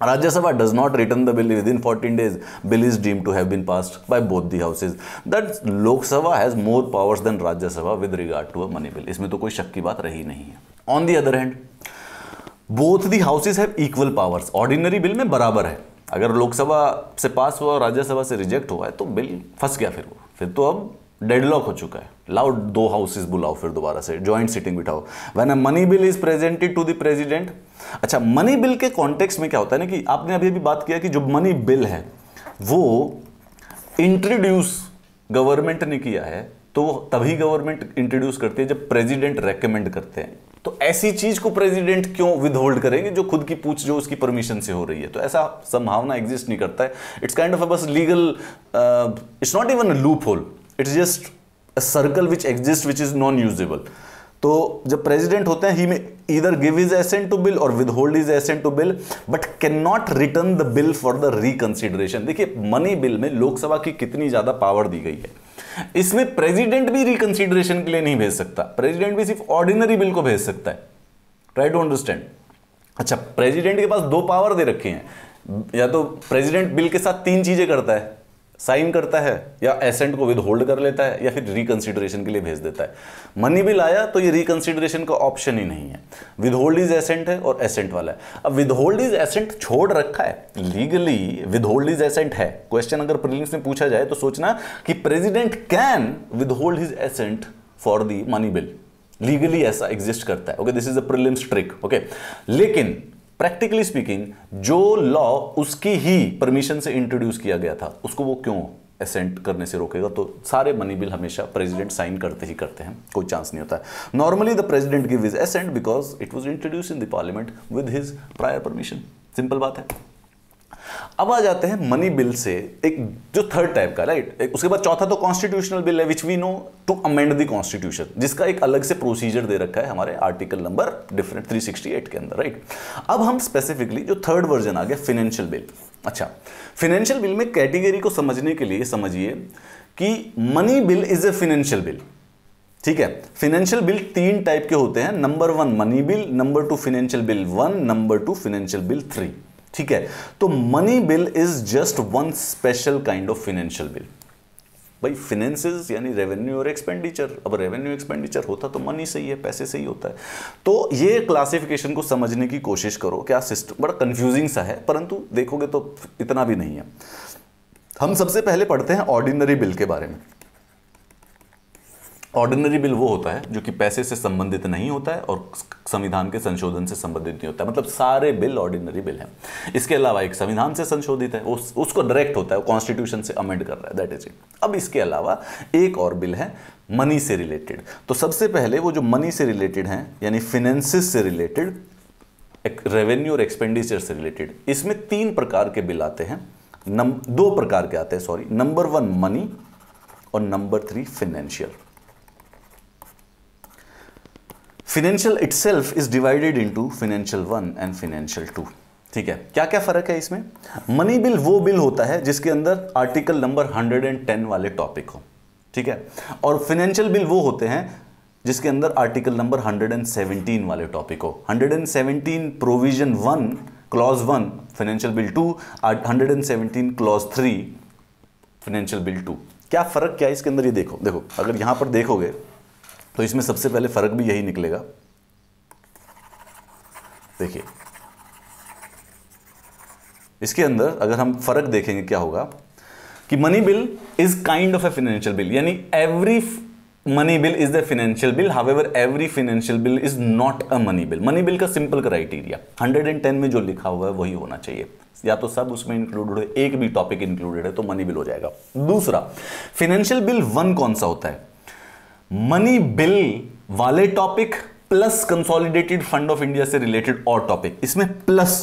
Rajya Sabha does not return the bill within fourteen days bill is deem to have been passed by both the houses that Lok Sabha has more powers than Rajya Sabha with regard to a money bill इसमें तो कोई शक की बात रही नहीं है। On the other hand both the houses have equal powers ordinary bill में बराबर है। अगर लोकसभा से पास हुआ और राज्यसभा से रिजेक्ट हुआ है तो बिल फंस गया फिर वो। फिर तो अब डेडलॉक हो चुका है। लाउ दो हाउसेस बुलाओ फिर दोबारा से joint sitting बिठाओ। When money bill is presented to the president अच्छा मनी बिल के कॉन्टेक्स्ट में क्या होता है ना कि आपने अभी अभी बात किया कि जो मनी बिल है, वो इंट्रोड्यूस गवर्नमेंट ने किया है तो वो तभी गवर्नमेंट इंट्रोड्यूस करती है जब प्रेसिडेंट रेकमेंड करते हैं। तो ऐसी चीज़ को प्रेसिडेंट क्यों विदहोल्ड करेंगे? जो खुद की पूछ, जो उसकी परमिशन से हो रही है। तो ऐसा संभावना एग्जिस्ट नहीं करता है। इट्स काइंड ऑफ़ बस legal it's not even a loophole it's just a circle which exist which is non usable तो जब प्रेसिडेंट होते हैं ही में इधर give is assent to bill और withhold is assent to bill but can not return the bill for the reconsideration देखिए money bill में लोकसभा की कितनी ज़्यादा पावर दी गई है। इसमें प्रेसिडेंट भी रिकंसिडरेशन के लिए नहीं भेज सकता। प्रेसिडेंट भी सिर्फ़ ऑर्डिनरी बिल को भेज सकता है। ट्राई टू अंडरस्टैंड अच्छा प्रेसिडेंट के पास दो पावर दे रखे हैं। या तो प्रेसिडेंट बिल के साथ तीन चीज़ें करता है। साइन करता है या एसेंट को विद होल्ड कर लेता है या फिर रिकंसिडरेशन के लिए भेज देता है। मनी बिल आया तो ये रिकंसिडरेशन का ऑप्शन ही नहीं है। विद होल्ड इज़ एसेंट है और एसेंट वाला है। अब विद होल्ड इज़ एसेंट छोड़ रखा है। Legally withhold is assent है। क्वेश्चन अगर प्रीलिम्स में पूछा जाए तो सोचना कि president can withhold his assent for the money bill legally ऐसा एग्जिस्ट करता है। Okay this is a prelims trick okay लेकिन प्रैक्टिकली स्पीकिंग जो लॉ उसकी ही परमिशन से इंट्रोड्यूस किया गया था, उसको वो क्यों असेंट करने से रोकेगा? तो सारे मनी बिल हमेशा प्रेसिडेंट साइन करते ही करते हैं, कोई चांस नहीं होता है। Normally the president give his assent because it was introduce in the parliament with his prior permission simple बात है। अब आ जाते हैं मनी बिल से एक जो थर्ड टाइप का राइट उसके बाद चौथा तो कॉन्स्टिट्यूशनल बिल है which we know to amend the constitution जिसका एक अलग से प्रोसीजर दे रखा है हमारे आर्टिकल नंबर डिफरेंट 368 के अंदर राइट अब हम स्पेसिफिकली जो थर्ड वर्जन आ गया फाइनेंशियल बिल अच्छा फाइनेंशियल बिल में कैटेगरी को समझने के लिए समझिए कि money bill is a financial bill ठीक है? फाइनेंशियल बिल तीन टाइप के होते हैं. Number one money bill number two financial bill one number two financial bill three ठीक है? तो money bill is just one special kind of financial bill भाई फिनेंसेस यानी रेवेन्यू और एक्सपेंडिचर अब रेवेन्यू एक्सपेंडिचर होता तो मनी से ही है, पैसे से ही होता है। तो ये क्लासिफिकेशन को समझने की कोशिश करो क्या सिस्टम बड़ा कंफ्यूजिंग सा है, परंतु देखोगे तो इतना भी नहीं है। हम सबसे पहले पढ़ते हैं ऑर्डिनरी बिल के बारे में। ऑर्डिनरी बिल वो होता है जो कि पैसे से संबंधित नहीं होता है और संविधान के संशोधन से संबंधित नहीं होता है। मतलब सारे बिल ऑर्डिनरी बिल हैं। इसके अलावा एक संविधान से संशोधित है उस, उसको डायरेक्ट होता है कॉन्स्टिट्यूशन से अमेंड कर रहा है दैट इज़ इट अब इसके अलावा एक और बिल है मनी से रिलेटेड तो सबसे पहले वो जो मनी से रिलेटेड है यानी फिनेंसिस से रिलेटेड रेवेन्यू और एक्सपेंडिचर से रिलेटेड इसमें तीन प्रकार के बिल आते हैं। नम दो प्रकार के आते हैं सॉरी नंबर वन मनी और number three financial financial itself is divided into financial one and financial two ठीक है? क्या क्या फ़र्क है इसमें? मनी बिल वो बिल होता है जिसके अंदर आर्टिकल नंबर 110 वाले टॉपिक हो। ठीक है? और फिनेंशियल बिल वो होते हैं जिसके अंदर आर्टिकल नंबर 117 वाले टॉपिक हो। 117 provision one clause one financial bill two 117 clause three financial bill two क्या फ़र्क क्या इसके अंदर? ये देखो देखो, अगर यहाँ पर देखोगे तो इसमें सबसे पहले फ़र्क भी यही निकलेगा। देखिए। इसके अंदर अगर हम फ़र्क देखेंगे क्या होगा कि money bill is kind of a financial bill यानी every money bill is the financial bill however every financial bill is not a money bill money bill का सिंपल क्राइटेरिया 110 में जो लिखा हुआ है वही होना चाहिए। या तो सब उसमें इंक्लूडेड है, एक भी टॉपिक इंक्लूडेड है तो मनी बिल हो जाएगा। दूसरा फाइनेंशियल बिल वन कौन सा होता है? मनी बिल वाले topic plus consolidated fund of India से रिलेटेड और टॉपिक इसमें प्लस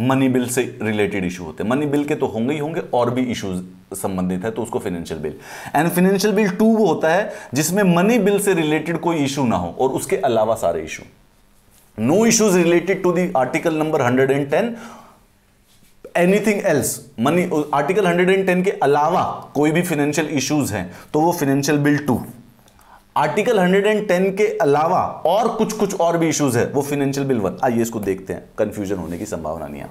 मनी बिल से रिलेटेड इशू होते हैं। मनी बिल के तो होंगे ही होंगे, और भी इश्यूज़ संबंधित है तो उसको financial bill and financial bill two वो होता है, जिसमें मनी बिल से रिलेटेड कोई इशू ना हो, और उसके अलावा सारे issue no issues related to the article number 110 anything else money article 110 के अलावा कोई भी फाइनेंशियल इश्यूज़ हैं तो वो फाइनेंशियल बिल टू आर्टिकल 110 के अलावा और कुछ कुछ और भी इश्यूज़ है। वो फाइनेंशियल बिल वन आइए इसको देखते हैं। कंफ्यूजन होने की संभावना नहीं है।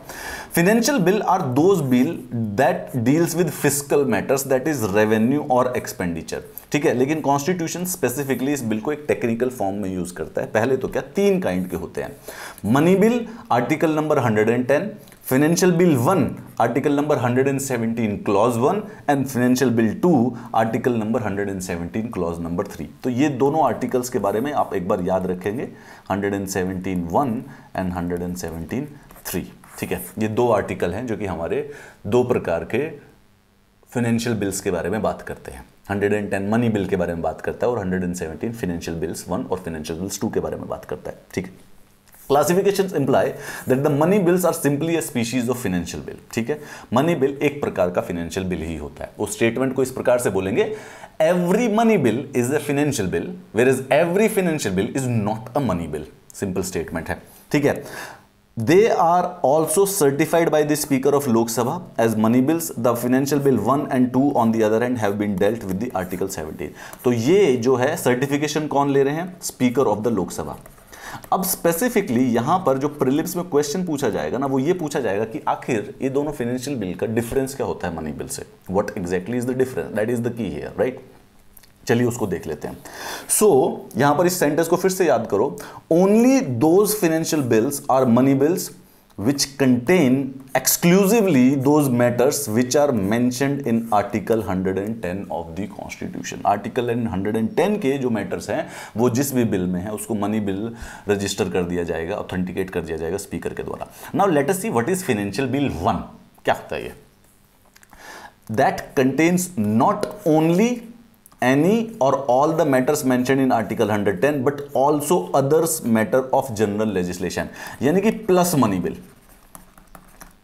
Financial bill are those bill that deals with physical matters that is revenue और एक्सपेंडिचर ठीक है? लेकिन कॉन्स्टिट्यूशन स्पेसिफिकली इस बिल को एक टेक्निकल फॉर्म में यूज़ करता है। पहले तो क्या? तीन काइंड के होते हैं। Money bill article number 110 financial bill one article number 117 clause one and financial bill two article number 117 clause number three तो ये दोनों आर्टिकल्स के बारे में आप एक बार याद रखेंगे 117 वन एंड 117 थ्री ठीक है? ये दो आर्टिकल हैं जो कि हमारे दो प्रकार के फाइनेंशियल बिल्स के बारे में बात करते हैं। 110 मनी बिल के बारे में बात करता है और 117 फाइनेंशियल बिल्स वन और फाइनेंशियल बिल्स टू के बारे में बात करता है। ठीक है? Classification imply that the money bills are simply a species of financial bill ठीक है? मनी बिल एक प्रकार का फाइनेंशियल बिल ही होता है। उस स्टेटमेंट को इस प्रकार से बोलेंगे every money bill is a financial bill whereas every financial bill is not a money bill simple statement है। ठीक है? They are also certified by the speaker of lok sabha as money bills, the financial bill 1 and 2 on the other hand have dealt with the article 17 तो ये जो है certification कौन ले रहे हैं? स्पीकर ऑफ़ द लोकसभा अब स्पेसिफिकली यहाँ पर जो प्रिलिम्स में क्वेश्चन पूछा जाएगा ना वो ये पूछा जाएगा कि आखिर ये दोनों फाइनेंशियल बिल का डिफरेंस क्या होता है मनी बिल से? What exactly is the difference that is the key here right चलिए उसको देख लेते हैं। सो so, यहाँ पर इस सेंटेंस को फिर से याद करो। Only those financial bills are money bills which contain exclusively those matters which are mentioned in article 110 of the constitution article 110 के जो मैटर्स हैं, वो जिस भी बिल में है, उसको मनी बिल रजिस्टर कर दिया जाएगा ऑथेंटिकेट कर दिया जाएगा स्पीकर के द्वारा. Now let us see what is financial bill one क्या होता है ये? That contains not only any or all the matters mentioned in article 110 but also others matter of general legislation. यानी कि plus money bill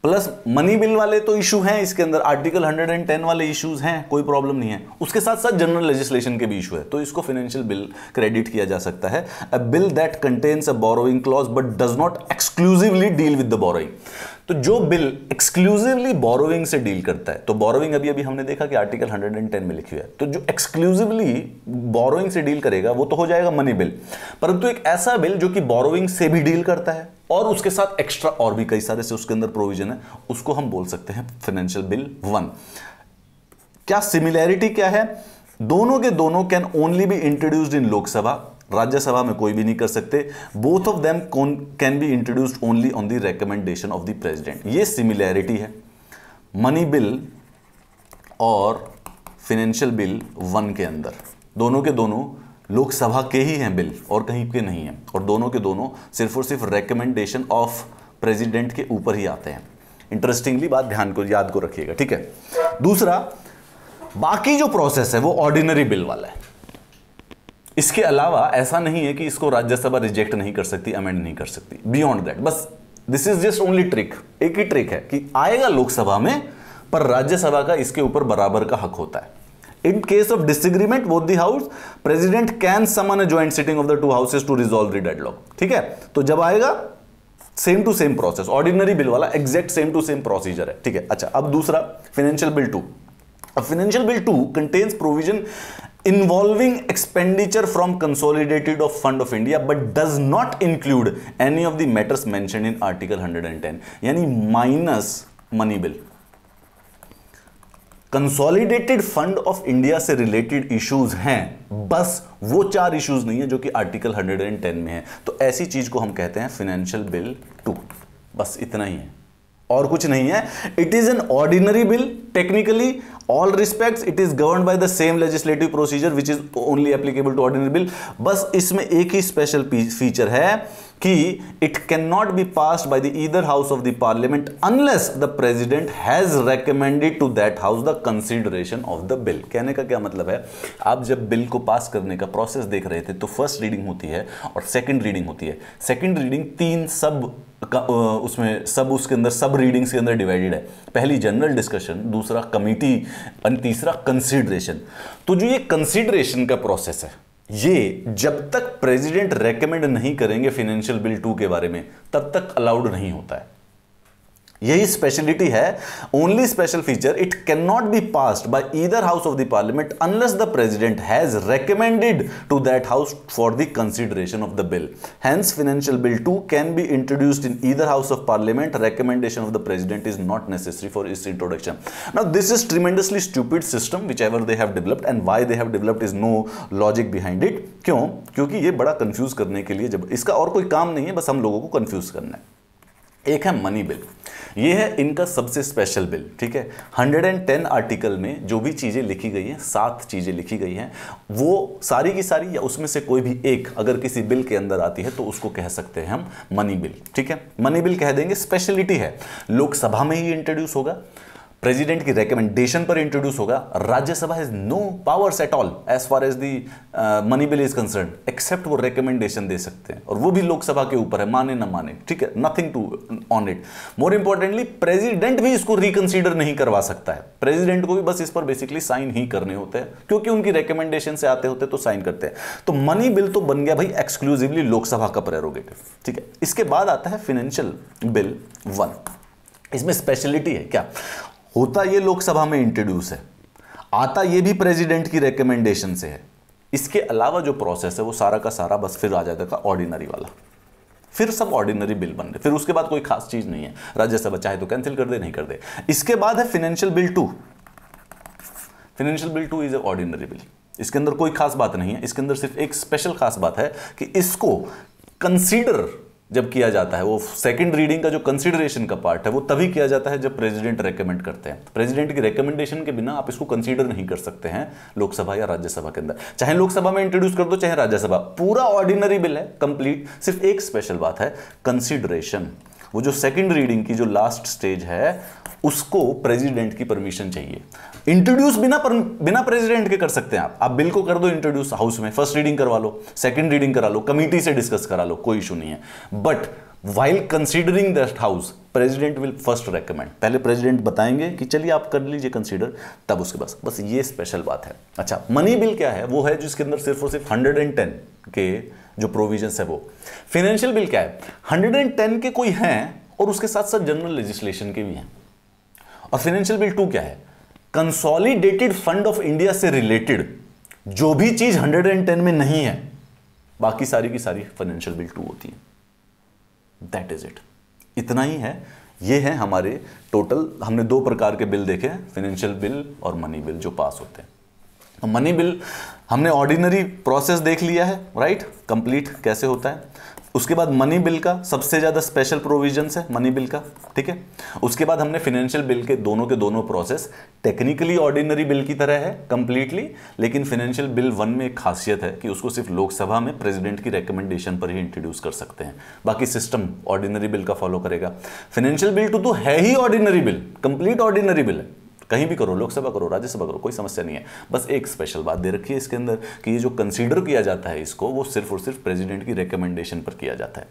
plus money bill वाले तो issue हैं इसके अंदर आर्टिकल 110 वाले इश्यूज़ हैं, कोई प्रॉब्लम नहीं है। उसके साथ साथ जनरल लेजिस्लेशन के भी इशू है। तो इसको फाइनेंशियल बिल क्रेडिट किया जा सकता है। A bill that contains a borrowing clause but does not exclusively deal with the borrowing तो जो बिल एक्सक्लूसिवली बोरोइंग से डील करता है तो बोरोइंग अभी अभी हमने देखा कि आर्टिकल 110 में लिखी हुई है। तो जो एक्सक्लूसिवली बोरोइंग से डील करेगा, वो तो हो जाएगा मनी बिल परंतु एक ऐसा बिल जो कि बोरोइंग से भी डील करता है, और उसके साथ एक्स्ट्रा और भी कई सारे से उसके अंदर प्रोविज़न है, उसको हम बोल सकते हैं फाइनेंशियल बिल वन क्या सिमिलैरिटी क्या है? दोनों के दोनों can only be introduced in Lok Sabha. Rajya Sabha में कोई भी नहीं कर सकते। Both of them can be introduced only on the recommendation of the president ये सिमिलैरिटी है। मनी बिल और फाइनेंशियल बिल वन के अंदर। दोनों के दोनों लोकसभा के ही हैं बिल और कहीं के नहीं हैं। और दोनों के दोनों सिर्फ़ और सिर्फ़ रिकमेंडेशन ऑफ़ प्रेसिडेंट के ऊपर ही आते हैं। इंटरेस्टिंगली बात ध्यान को, याद को रखिएगा, ठीक है? दूसरा, बाकी जो प्रोसेस है वो ऑर्डिनरी बिल वाला है। इसके अलावा ऐसा नहीं है कि इसको राज्यसभा रिजेक्ट नहीं कर सकती अमेंड नहीं कर सकती। बियॉन्ड दैट बस this is just only trick एक ही ट्रिक है कि आएगा लोकसभा में, पर राज्यसभा का इसके ऊपर बराबर का हक होता है। In case of disagreement both the house president can summon a joint sitting of the two houses to resolve the deadlock ठीक है? तो जब आएगा same to same process ordinary bill वाला exact same to same procedure है। ठीक है? अच्छा अब दूसरा financial bill two financial bill two contains provision involving expenditure from consolidated of fund of India but does not include any of the matters mention in article hundred and ten यानी minus money bill consolidated fund of India से related issues हैं, बस वो चार issues नहीं है जो कि आर्टिकल 110 में है। तो ऐसी चीज़ को हम कहते हैं फाइनेंशियल बिल टू बस इतना ही है। और कुछ नहीं है। It is an ordinary bill technically all respect it is govern by the same legislative procedure which is only applicable to ordinary bill बस इसमें एक ही स्पेशल फीचर है। कि it can not be passed by the either house of the parliament unless the president has recommended to that house the consideration of the bill कहने का क्या मतलब है? आप जब बिल को पास करने का प्रोसेस देख रहे थे तो फ़र्स्ट रीडिंग होती है और सेकेंड रीडिंग होती है। सेकेंड रीडिंग तीन सब उसमें सब उसके अंदर सब रीडिंग्स के अंदर डिवाइडेड है। पहली जनरल डिस्कशन दूसरा कमिटी और तीसरा कंसिडरेशन तो जो ये कंसिडरेशन का प्रोसेस है ये जब तक प्रेसिडेंट रेकमेंड नहीं करेंगे फाइनेंशियल बिल टू के बारे में, तब तक अलाउड नहीं होता है। यही स्पेशलिटी है। Only special feature it can not be passed by either house of the parliament unless the president has recommended to that house for the consideration of the bill hence financial bill two can be introduced in either house of parliament recommendation of the the is not necessary for for introduction introduction. This is is tremendously system which ever they have developed and why they have developed is no logic behind it क्यों? क्योंकि ये बड़ा confuse करने के लिए जब इसका और कोई काम नहीं है, बस हम लोगों को कंफ्यूज करना है। एक है मनी बिल ये है इनका सबसे स्पेशल बिल ठीक है? 110 आर्टिकल में जो भी चीज़ें लिखी गई हैं, सात चीज़ें लिखी गई हैं, वो सारी की सारी या उसमें से कोई भी एक अगर किसी बिल के अंदर आती है तो उसको कह सकते हैं हम मनी बिल ठीक है? मनी बिल कह देंगे स्पेशलिटी है। लोकसभा में ही इंट्रोड्यूस होगा प्रेसिडेंट की रिकमेंडेशन पर इंट्रोड्यूस होगा। Rajya Sabha has no powers at all as far as the money bill is concern except वो रिकमेंडेशन दे सकते हैं। और वो भी लोकसभा के ऊपर है, माने ना माने। ठीक है? Nothing to on it more importantly president भी इसको रिकंसीडर नहीं करवा सकता है। प्रेसिडेंट को भी बस इस पर बेसिकली साइन ही करने होते हैं। क्योंकि उनकी रिकमेंडेशन से आते होते तो साइन करते हैं। तो मनी बिल तो बन गया भाई एक्सक्लूसिवली लोकसभा का प्रेरोगेटिव ठीक है? इसके बाद आता है फाइनेंशियल बिल वन इसमें स्पेशलिटी है क्या? होता ये लोकसभा में इंट्रोड्यूस है, आता ये भी प्रेसिडेंट की रिकमेंडेशन से है। इसके अलावा जो प्रोसेस है, वो सारा का सारा बस फिर आ जाएगा ऑर्डिनरी वाला। फिर सब ऑर्डिनरी बिल बन रहे। फिर उसके बाद कोई खास चीज़ नहीं है। राज्यसभा चाहे तो कैंसिल कर दे, नहीं कर दे। इसके बाद है financial bill two financial bill two is a ordinary bill इसके अंदर कोई खास बात नहीं है। इसके अंदर सिर्फ़ एक स्पेशल खास बात है कि इसको कंसीडर जब किया जाता है, वो सेकंड रीडिंग का जो कंसिडरेशन का पार्ट है, वो तभी किया जाता है जब प्रेसिडेंट रेकमेंड करते हैं। प्रेसिडेंट की रेकमेंडेशन के बिना आप इसको कंसीडर नहीं कर सकते हैं लोकसभा या राज्यसभा के अंदर। चाहे लोकसभा में इंट्रोड्यूस कर दो, चाहे राज्यसभा। पूरा ऑर्डिनरी बिल है कंप्लीट सिर्फ़ एक स्पेशल बात है कंसिडरेशन वो जो सेकंड रीडिंग की जो लास्ट स्टेज है उसको प्रेसिडेंट की परमिशन चाहिए। इंट्रोड्यूस बिना पर, बिना प्रेसिडेंट के कर सकते हैं आप। आप बिल को कर दो इंट्रोड्यूस हाउस में। फ़र्स्ट रीडिंग करवा लो सेकंड रीडिंग करा लो कमिटी से डिस्कस करा लो कोई इशू नहीं है। But while considering that house president will first recommend पहले प्रेसिडेंट बताएँगे कि चलिए आप कर लीजिए कंसीडर तब उसके पास। बस ये स्पेशल बात है। अच्छा मनी बिल क्या है? वो है जिसके अंदर सिर्फ़ और सिर्फ़ 110 के जो प्रोविज़न है वो। फाइनेंशियल बिल क्या है? 110 के कोई हैं और उसके साथ साथ जनरल लेजिस्लेशन के भी हैं। और फाइनेंशियल बिल टू क्या है? कंसोलिडेटेड फंड ऑफ़ इंडिया से रिलेटेड जो भी चीज़ 110 में नहीं है, बाकी सारी की सारी फाइनेंशियल बिल टू होती है। दैट इज़ इट इतना ही है। ये है हमारे टोटल हमने दो प्रकार के बिल देखे फाइनेंशियल बिल और मनी बिल जो पास होते हैं। तो मनी बिल हमने ऑर्डिनरी प्रोसेस देख लिया है राइट कंप्लीट कैसे होता है? उसके बाद मनी बिल का सबसे ज़्यादा स्पेशल प्रोविजंस है मनी बिल का, ठीक है? उसके बाद हमने फाइनेंशियल बिल के दोनों के दोनों प्रोसेस टेक्निकली ऑर्डिनरी बिल की तरह है कंप्लीटली लेकिन फाइनेंशियल बिल वन में एक खासियत है कि उसको सिर्फ़ लोकसभा में प्रेसिडेंट की रिकमेंडेशन पर ही इंट्रोड्यूस कर सकते हैं। बाकी सिस्टम ऑर्डिनरी बिल का फॉलो करेगा। फाइनेंशियल बिल टू तो है ही ordinary bill complete ordinary bill है। कहीं भी करो, लोकसभा करो, राज्यसभा करो, कोई समस्या नहीं है। बस एक स्पेशल बात दे रखी है इसके अंदर कि ये जो कंसीडर किया जाता है इसको, वो सिर्फ़ और सिर्फ़ प्रेसिडेंट की रिकमेंडेशन पर किया जाता है।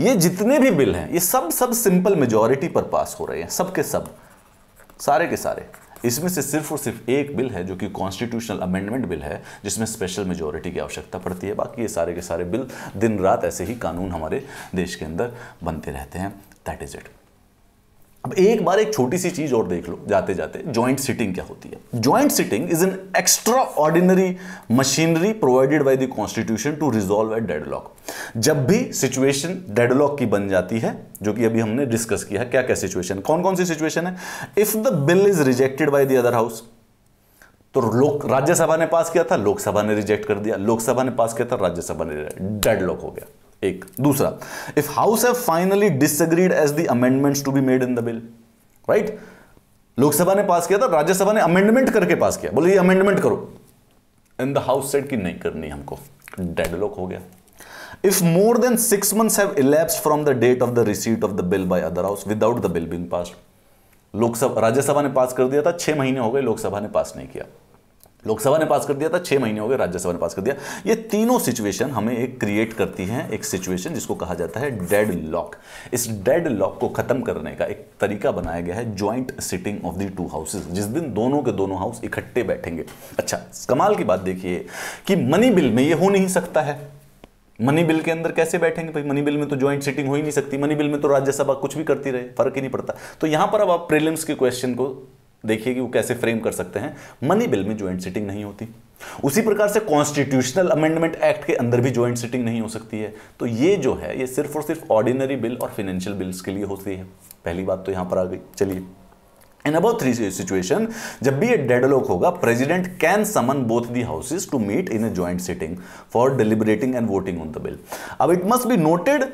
ये जितने भी बिल हैं, ये सब सब सिंपल मेजोरिटी पर पास हो रहे हैं सबके सब, सारे के सारे। इसमें से सिर्फ़ और सिर्फ़ एक बिल है, जो कि कॉन्स्टिट्यूशनल अमेंडमेंट बिल है, जिसमें स्पेशल मेजोरिटी की आवश्यकता पड़ती है। बाकी ये सारे के सारे बिल दिन रात ऐसे ही कानून हमारे देश के अंदर बनते रहते हैं। दैट इज़ इट अब एक बार एक छोटी सी चीज़ और देख लो, जाते जाते। ज्वाइंट सिटिंग क्या होती है? Joint sitting is an extra ordinary machinery provided by the constitution to resolve a deadlock जब भी सिचुएशन डेडलॉक की बन जाती है, जो कि अभी हमने डिस्कस किया है क्या क्या सिचुएशन कौन कौन सी सिचुएशन है? If the bill is rejected by the other house तो लोक, राज्यसभा ने पास किया था, लोकसभा ने रिजेक्ट कर दिया, लोकसभा ने पास किया था, राज्यसभा ने डेडलॉक हो गया। एक दूसरा if house have finally disagreed as the amendments to be made in the bill right Lok Sabha ने पास किया था राज्यसभा ने अमेंडमेंट करके पास किया। बोले, ये अमेंडमेंट करो। इन द हाउस सेट की नहीं करनी हमको। डेडलॉक हो गया। If more than six months have elapse from the date of the receipt of the bill by other house without the bill being passed Lok Sabha Rajya Sabha ने pass कर दिया था, छह महीने हो गए लोकसभा ने पास नहीं किया। लोकसभा ने पास कर दिया था, छह महीने हो गए राज्यसभा ने पास कर दिया। ये तीनों सिचुएशन हमें एक क्रिएट करती हैं, एक सिचुएशन जिसको कहा जाता है डेड लॉक इस डेड लॉक को खत्म करने का एक तरीका बनाया गया है joint sitting of the two houses जिस दिन दोनों के दोनों हाउस इकट्ठे बैठेंगे। अच्छा कमाल की बात देखिए कि मनी बिल में ये हो नहीं सकता है। मनी बिल के अंदर कैसे बैठेंगे? भाई मनी बिल में तो ज्वाइंट सिटिंग हो ही नहीं सकती। मनी बिल में तो राज्यसभा कुछ भी करती रहे, फ़र्क ही नहीं पड़ता। तो यहाँ पर अब आप प्रीलिम्स के क्वेश्चन को देखिए कि वो कैसे फ्रेम कर सकते हैं। मनी बिल में ज्वाइंट सिटिंग नहीं होती। उसी प्रकार से कॉन्स्टिट्यूशनल अमेंडमेंट एक्ट के अंदर भी ज्वाइंट सिटिंग नहीं हो सकती है। तो ये जो है, ये सिर्फ़ और सिर्फ़ ऑर्डिनरी बिल और फाइनेंशियल बिल्स के लिए होती है। पहली बात तो यहाँ पर आ गई। चलिए। इन अबाउट थ्री सिचुएशन जब भी ये डेडलॉक होगा president can summon both the houses to meet in a joint sitting for deliberating and voting on the bill अब इट मस्ट बी नोटेड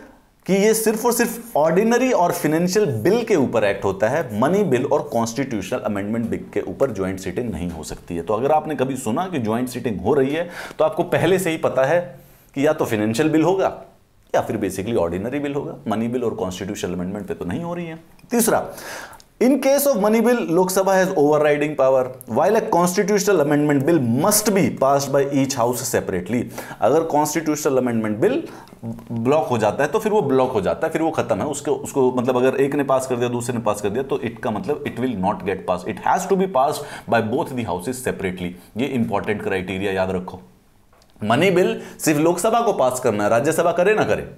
कि ये सिर्फ़ और सिर्फ़ ऑर्डिनरी और फिनेंशियल बिल के ऊपर एक्ट होता है मनी बिल और कॉन्स्टिट्यूशनल अमेंडमेंट बिल के ऊपर ज्वाइंट सीटिंग नहीं हो सकती है। तो अगर आपने कभी सुना कि ज्वाइंट सीटिंग हो रही है तो आपको पहले से ही पता है कि या तो फिनेंशियल बिल होगा, या फिर बेसिकली ऑर्डिनरी बिल होगा। मनी बिल और कॉन्स्टिट्यूशनल अमेंडमेंट पे तो नहीं हो रही है। तीसरा In case of money bill, Lok Sabha has overriding power, while a constitutional amendment bill must be passed by each house separately. अगर constitutional amendment bill ब्लॉक हो जाता है तो फिर वो ब्लॉक हो जाता है फिर वो खत्म है। उसको उसको मतलब अगर एक ने पास कर दिया दूसरे ने पास कर दिया तो इट का मतलब it will not get pass it has to be pass by both the houses separately ये इंपॉर्टेंट क्राइटेरिया याद रखो। मनी बिल सिर्फ़ लोकसभा को पास करना है राज्यसभा करे ना करे।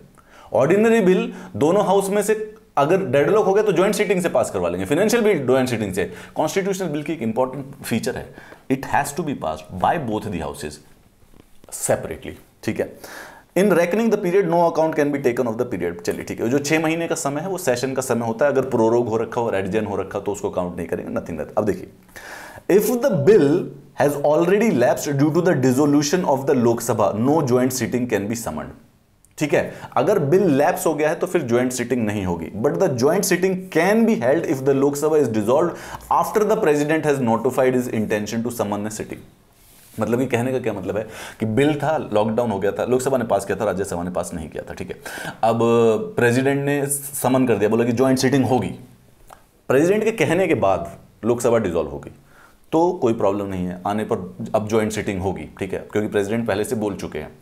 ऑर्डिनरी बिल दोनों हाउस में से अगर डेडलॉक हो गया तो ज्वाइंट सीटिंग से पास करवा लेंगे। फाइनेंशियल बिल ज्वाइंट सीटिंग से। कॉन्स्टिट्यूशनल बिल की एक इंपॉर्टेंट फीचर है। It has to be pass by both the houses separately ठीक है? In reckoning the period no account can be taken of the period चलिए, ठीक है। जो छह महीने का समय है, वो सेशन का समय होता है। अगर प्रोरोग हो रखा हो रेडिजन हो रखा तो उसको काउंट नहीं करेंगे। नथिंग अब देखिए। If the bill has already lapsed due to the dissolution of the Lok Sabha no joint sitting can be summoned ठीक है? अगर बिल लैप्स हो गया है तो फिर ज्वाइंट सिटिंग नहीं होगी। But the joint sitting can be held if the Lok Sabha is dissolve after the president has notified is intention to summon sitting मतलब कि कहने का क्या मतलब है? कि बिल था लॉकडाउन हो गया था लोकसभा ने पास किया था राज्यसभा ने पास नहीं किया था, ठीक है? अब प्रेसिडेंट ने समन कर दिया, बोला कि ज्वाइंट सिटिंग होगी। प्रेसिडेंट के कहने के बाद लोकसभा डिजोल्व होगी। तो कोई प्रॉब्लम नहीं है, आने पर अब ज्वाइंट सिटिंग होगी, ठीक है? क्योंकि प्रेसिडेंट पहले से बोल चुके हैं।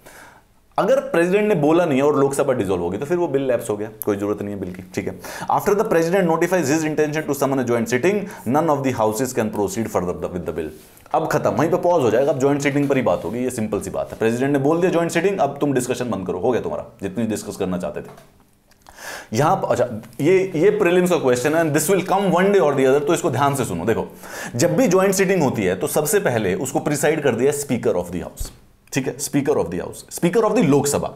अगर प्रेसिडेंट ने बोला नहीं और लोकसभा डिजोल्व होगी तो फिर वो बिल लैप्स हो गया। कोई ज़रूरत नहीं है बिल की, ठीक है? After the president notifies his intention to summon joint sitting none of the houses can proceed further with the bill अब खत्म, वहीं पे पॉज हो जाएगा। अब ज्वाइंट सीटिंग पर ही बात होगी, ये सिंपल सी बात है। प्रेसिडेंट ने बोल दिया ज्वाइंट सीटिंग अब तुम डिस्कशन बंद करो। हो गया तुम्हारा, जितनी डिस्कस करना चाहते थे। यहाँ अच्छा ये ये प्रीलिम्स का क्वेश्चन है this will come one day or the other तो इसको ध्यान से सुनो। देखो, जब भी ज्वाइंट सीटिंग होती है तो सबसे पहले उसको प्रिसाइड कर दिया स्पीकर ऑफ़ द हाउस ठीक है speaker of the house speaker of the Lok Sabha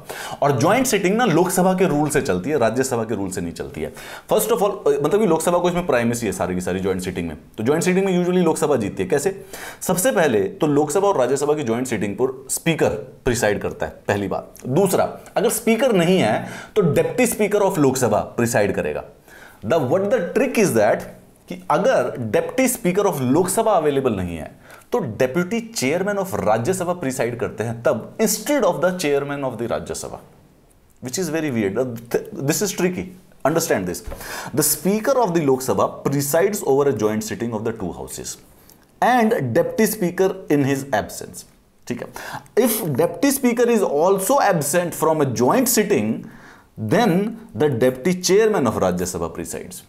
और ज्वाइंट सिटिंग ना लोकसभा के रूल से चलती है राज्यसभा के रूल से नहीं चलती है। फ़र्स्ट ऑफ़ ऑल मतलब लोकसभा को इसमें प्राइमेसी है सारी की सारी ज्वाइंट सिटिंग में। तो ज्वाइंट सिटिंग में यूजुअली लोकसभा जीतती है। कैसे? सबसे पहले तो लोकसभा और राज्यसभा की ज्वाइंट सिटिंग पर स्पीकर प्रिसाइड करता है, पहली बात। दूसरा, अगर स्पीकर नहीं है तो deputy speaker of Lok Sabha preside करेगा। The what the trick is that कि अगर deputy speaker of Lok Sabha available नहीं है तो deputy chairman of Rajya Sabha preside करते हैं, तब instead of the chairman of the Rajya Sabha which is very weird this is tricky understand this the speaker of the Lok Sabha presides over a joint sitting of the two houses and deputy speaker in his absence ठीक है? If deputy speaker is also absent from a joint sitting then the deputy chairman of Rajya Sabha presides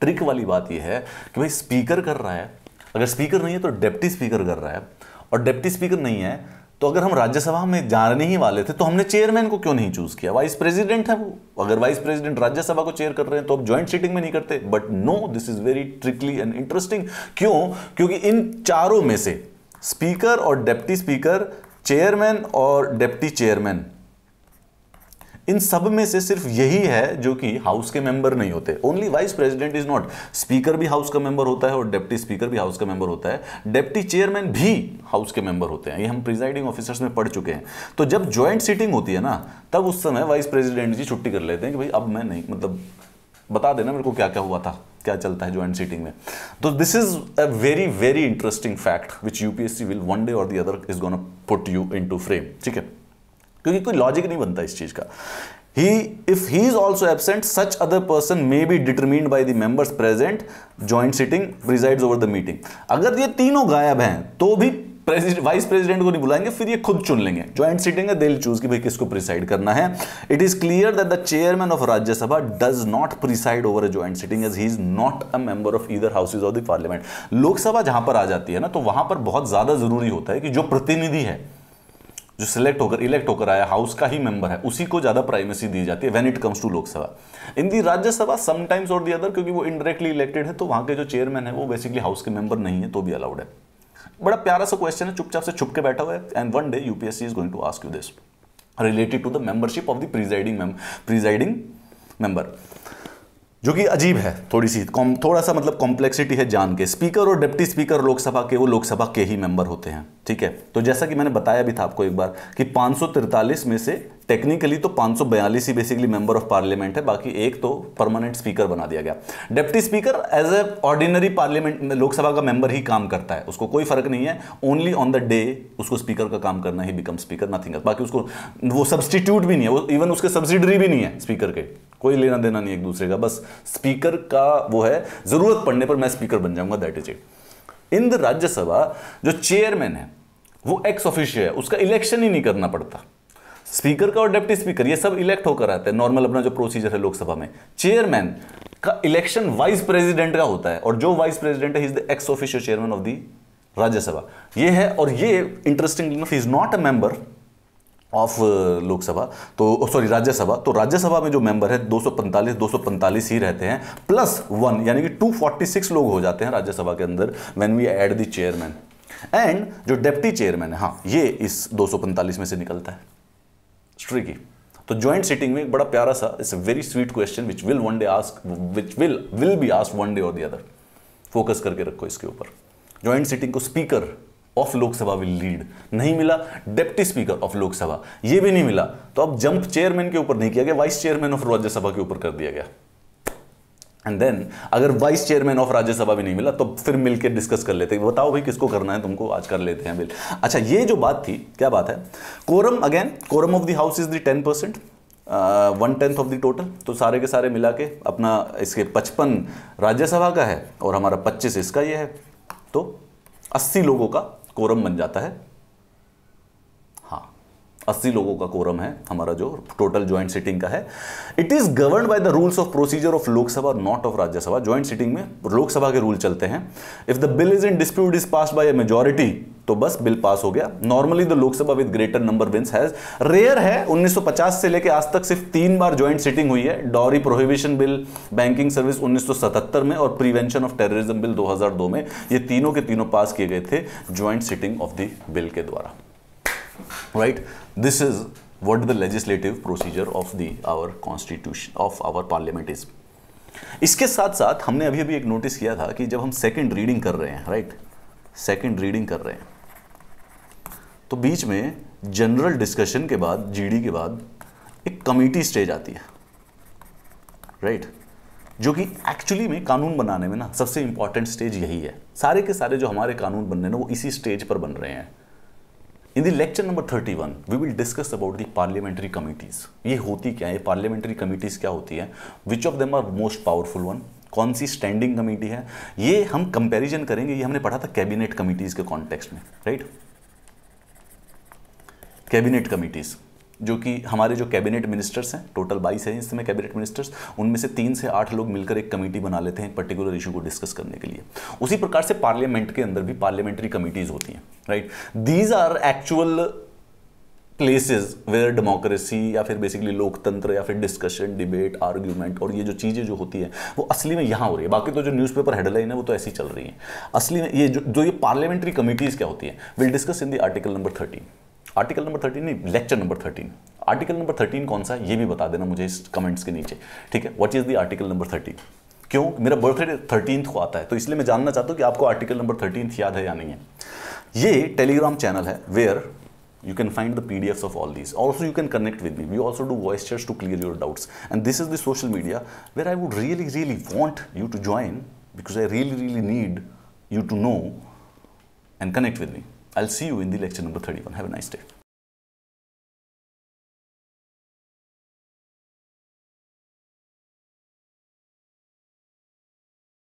trick वाली बात यह है कि भाई speaker कर रहा है अगर स्पीकर नहीं है तो डेप्टी स्पीकर कर रहा है। और डेप्टी स्पीकर नहीं है तो अगर हम राज्यसभा में जाने ही वाले थे तो हमने चेयरमैन को क्यों नहीं चूज़ किया? वाइस प्रेसिडेंट है वो। अगर वाइस प्रेसिडेंट राज्यसभा को चेयर कर रहे हैं तो अब ज्वाइंट सीटिंग में नहीं करते। But no this is very trickly and interesting क्यों? क्योंकि इन चारों में से स्पीकर और डेप्टी स्पीकर चेयरमैन और डेप्टी चेयरमैन इन सब में से सिर्फ़ यही है जो कि हाउस के मेंबर नहीं होते। Only vice president is not speaker भी हाउस का मेंबर होता है और डेप्टी स्पीकर भी हाउस का मेंबर होता है। डेप्टी चेयरमैन भी हाउस के मेंबर होते हैं। ये हम प्रिजाइडिंग ऑफिसर्स में पढ़ चुके हैं। तो जब ज्वाइंट सीटिंग होती है ना, तब उस समय वाइस प्रेसिडेंट जी छुट्टी कर लेते हैं कि भाई अब मैं नहीं मतलब बता देना मेरे को क्या क्या हुआ था, क्या चलता है ज्वाइंट सीटिंग में। तो this is a very very interesting fact which UPSC will one day or the other is gonna put you in to frame ठीक है? क्योंकि कोई लॉजिक नहीं बनता इस चीज़ का। He if he is also absent such other person may be determined by the members present joint sitting presides over the meeting अगर ये तीनों गायब हैं तो भी वाइस प्रेसिडेंट को नहीं बुलाएँगे, फिर ये खुद चुन लेंगे। ज्वाइंट सिटिंग है दिल चूज़ कि भाई किसको प्रिसाइड करना है। It is clear that the chairman of Rajya Sabha does not preside over a joint sitting as he is not a member of either houses of the parliament Lok Sabha जहाँ पर आ जाती है ना तो वहाँ पर बहुत ज़्यादा ज़रूरी होता है कि जो प्रतिनिधि है जो सिलेक्ट होकर इलेक्ट होकर आया हाउस का ही मेंबर है, उसी को ज़्यादा प्राइमेसी दी जाती है when it comes to Lok Sabha in the Rajya Sabha sometimes or the other क्योंकि वो इनडायरेक्टली इलेक्टेड है तो वहाँ के जो चेयरमैन है, वो बेसिकली हाउस के मेंबर नहीं है तो भी अलाउड है। बड़ा प्यारा सा क्वेश्चन है, चुपचाप से छुप के बैठा हुआ है and one day UPSC is going to ask you this related to the membership of the presiding presiding member जो कि अजीब है, थोड़ी सी थोड़ा सा मतलब कॉम्प्लेक्सिटी है जान के। स्पीकर और डिप्टी स्पीकर लोकसभा के, वो लोकसभा के ही मेंबर होते हैं। ठीक है? तो जैसा कि मैंने बताया भी था आपको एक बार कि 543 में से टेक्निकली तो 542 ही बेसिकली मेंबर ऑफ़ पार्लियामेंट है, बाकी एक तो परमानेंट स्पीकर बना दिया गया। Deputy speaker as a ordinary parliament Lok Sabha का मेंबर ही काम करता है, उसको कोई फ़र्क नहीं है। ओनली ऑन द डे उसको स्पीकर का काम करना ही बिकम स्पीकर नथिंग बाकी उसको, वो सब्सटीट्यूट भी नहीं है इवन उसके सब्सिडरी भी नहीं है स्पीकर के। कोई लेना देना नहीं एक दूसरे का, बस स्पीकर का वो है, ज़रूरत पड़ने पर मैं स्पीकर बन जाऊँगा that is it in the Rajya Sabha जो चेयरमैन है, वो एक्स ऑफिशियल है, उसका इलेक्शन ही नहीं करना पड़ता। स्पीकर का और डेप्टी स्पीकर ये सब इलेक्ट होकर आते हैं नॉर्मल अपना जो प्रोसीजर है लोकसभा में। चेयरमैन का इलेक्शन वाइस प्रेसिडेंट का होता है, और जो वाइस प्रेसिडेंट है is the ex officio chairman of the Rajya Sabha ये है, और ये interesting is not a member of Lok Sabha. तो सॉरी राज्यसभा। तो राज्यसभा में जो मेंबर है 245 245 ही रहते हैं प्लस वन यानी कि 246 लोग हो जाते हैं राज्यसभा के अंदर when we add the chairman and जो डेप्टी चेयरमैन है हाँ ये इस 245 में से निकलता है। स्ट्रिकी तो ज्वाइंट सिटिंग में एक बड़ा प्यारा सा it's a very sweet question which will one day ask which will will be ask one day or the other focus करके रखो इसके ऊपर। ज्वाइंट सिटिंग को speaker of Lok Sabha will lead नहीं मिला डेप्टी स्पीकर ऑफ़ लोकसभा ये भी नहीं मिला। तो अब जंप चेयरमैन के ऊपर नहीं किया गया वाइस चेयरमैन ऑफ़ राज्यसभा के ऊपर कर दिया गया। एंड देन अगर वाइस चेयरमैन ऑफ़ राज्यसभा भी नहीं मिला तो फिर मिलकर डिस्कस कर लेते बताओ भाई, किसको करना है, तुमको आज कर लेते हैं बिल अच्छा ये जो बात थी, क्या बात है? Quorum again quorum of the house is the ten percent one tenth of the total तो सारे के सारे मिला के अपना इसके पचपन राज्यसभा का है और हमारा पच्चीस इसका ये है। तो अस्सी लोगों का कोरम बन जाता है। हाँ अस्सी लोगों का कोरम है, हमारा जो टोटल ज्वाइंट सिटिंग का है। It is govern by the rules of procedure of Lok Sabha not of Rajya Sabha joint sitting में लोकसभा के रूल चलते हैं। If the bill is in dispute is pass by a majority तो बस bill pass हो गया। Normally the Lok Sabha with greater number wins has rare है 1950 से लेकर आज तक सिर्फ़ तीन बार ज्वाइंट सिटिंग हुई है। Dowry prohibition bill banking service 1977 में और प्रिवेंशन ऑफ़ टेररिज्म बिल 2002 में। ये तीनों के तीनों पास किए गए थे joint sitting of the bill के द्वारा। Right this is what the legislative procedure of the our constitution of our parliament is इसके साथ साथ हमने अभी अभी एक नोटिस किया था कि जब हम सेकंड रीडिंग कर रहे हैं राइट सेकंड रीडिंग कर रहे हैं। तो बीच में जनरल डिस्कशन के बाद जीडी के बाद एक कमेटी स्टेज आती है राइट right? जो कि एक्चुअली में कानून बनाने में ना सबसे इंपॉर्टेंट स्टेज यही है। सारे के सारे जो हमारे कानून बन रहे वो इसी स्टेज पर बन रहे हैं। In the lecture number 31 we will discuss about the parliamentary committees ये होती क्या है? पार्लियामेंट्री कमिटीज क्या होती है? Which of them are most powerful one कौन सी स्टैंडिंग कमेटी है? ये हम कंपैरिजन करेंगे, ये हमने पढ़ा था कैबिनेट कमिटीज के कॉन्टेक्स्ट में राइट कैबिनेट कमिटीज, जो कि हमारे जो कैबिनेट मिनिस्टर्स हैं, टोटल बाईस हैं इसमें कैबिनेट मिनिस्टर्स, उनमें से तीन से आठ लोग मिलकर एक कमेटी बना लेते हैं पर्टिकुलर इशू को डिस्कस करने के लिए। उसी प्रकार से पार्लियामेंट के अंदर भी पार्लियामेंट्री कमिटीज होती हैं, right? These are actual places where democracy या फिर बेसिकली लोकतंत्र या फिर डिस्कशन डिबेट आर्ग्यूमेंट और ये जो चीज़ें जो होती हैं, वो असली में यहाँ हो रही है। बाकी तो जो न्यूज़पेपर हेडलाइन है, वो तो ऐसी चल रही है। असली में ये जो जो ये पार्लियामेंट्री कमिटीज़ क्या होती है will discuss in the article number thirteen article number thirteen नहीं lecture number thirteen article number thirteen कौन सा है ये भी बता देना मुझे इस कमेंट्स के नीचे ठीक है what is the article number thirteen क्यों मेरा बर्थडे थर्टीन को आता है तो इसलिए मैं जानना चाहता हूँ कि आपको आर्टिकल नंबर थर्टीन याद है या नहीं है ये टेलीग्राम चैनल है where you can find the pdfs of all these also you can connect with me we also do voice chats to clear your doubts and this is the social media where i would really really want you to join because i really really need you to know and connect with me i'll see you in the lecture number 31 have a nice day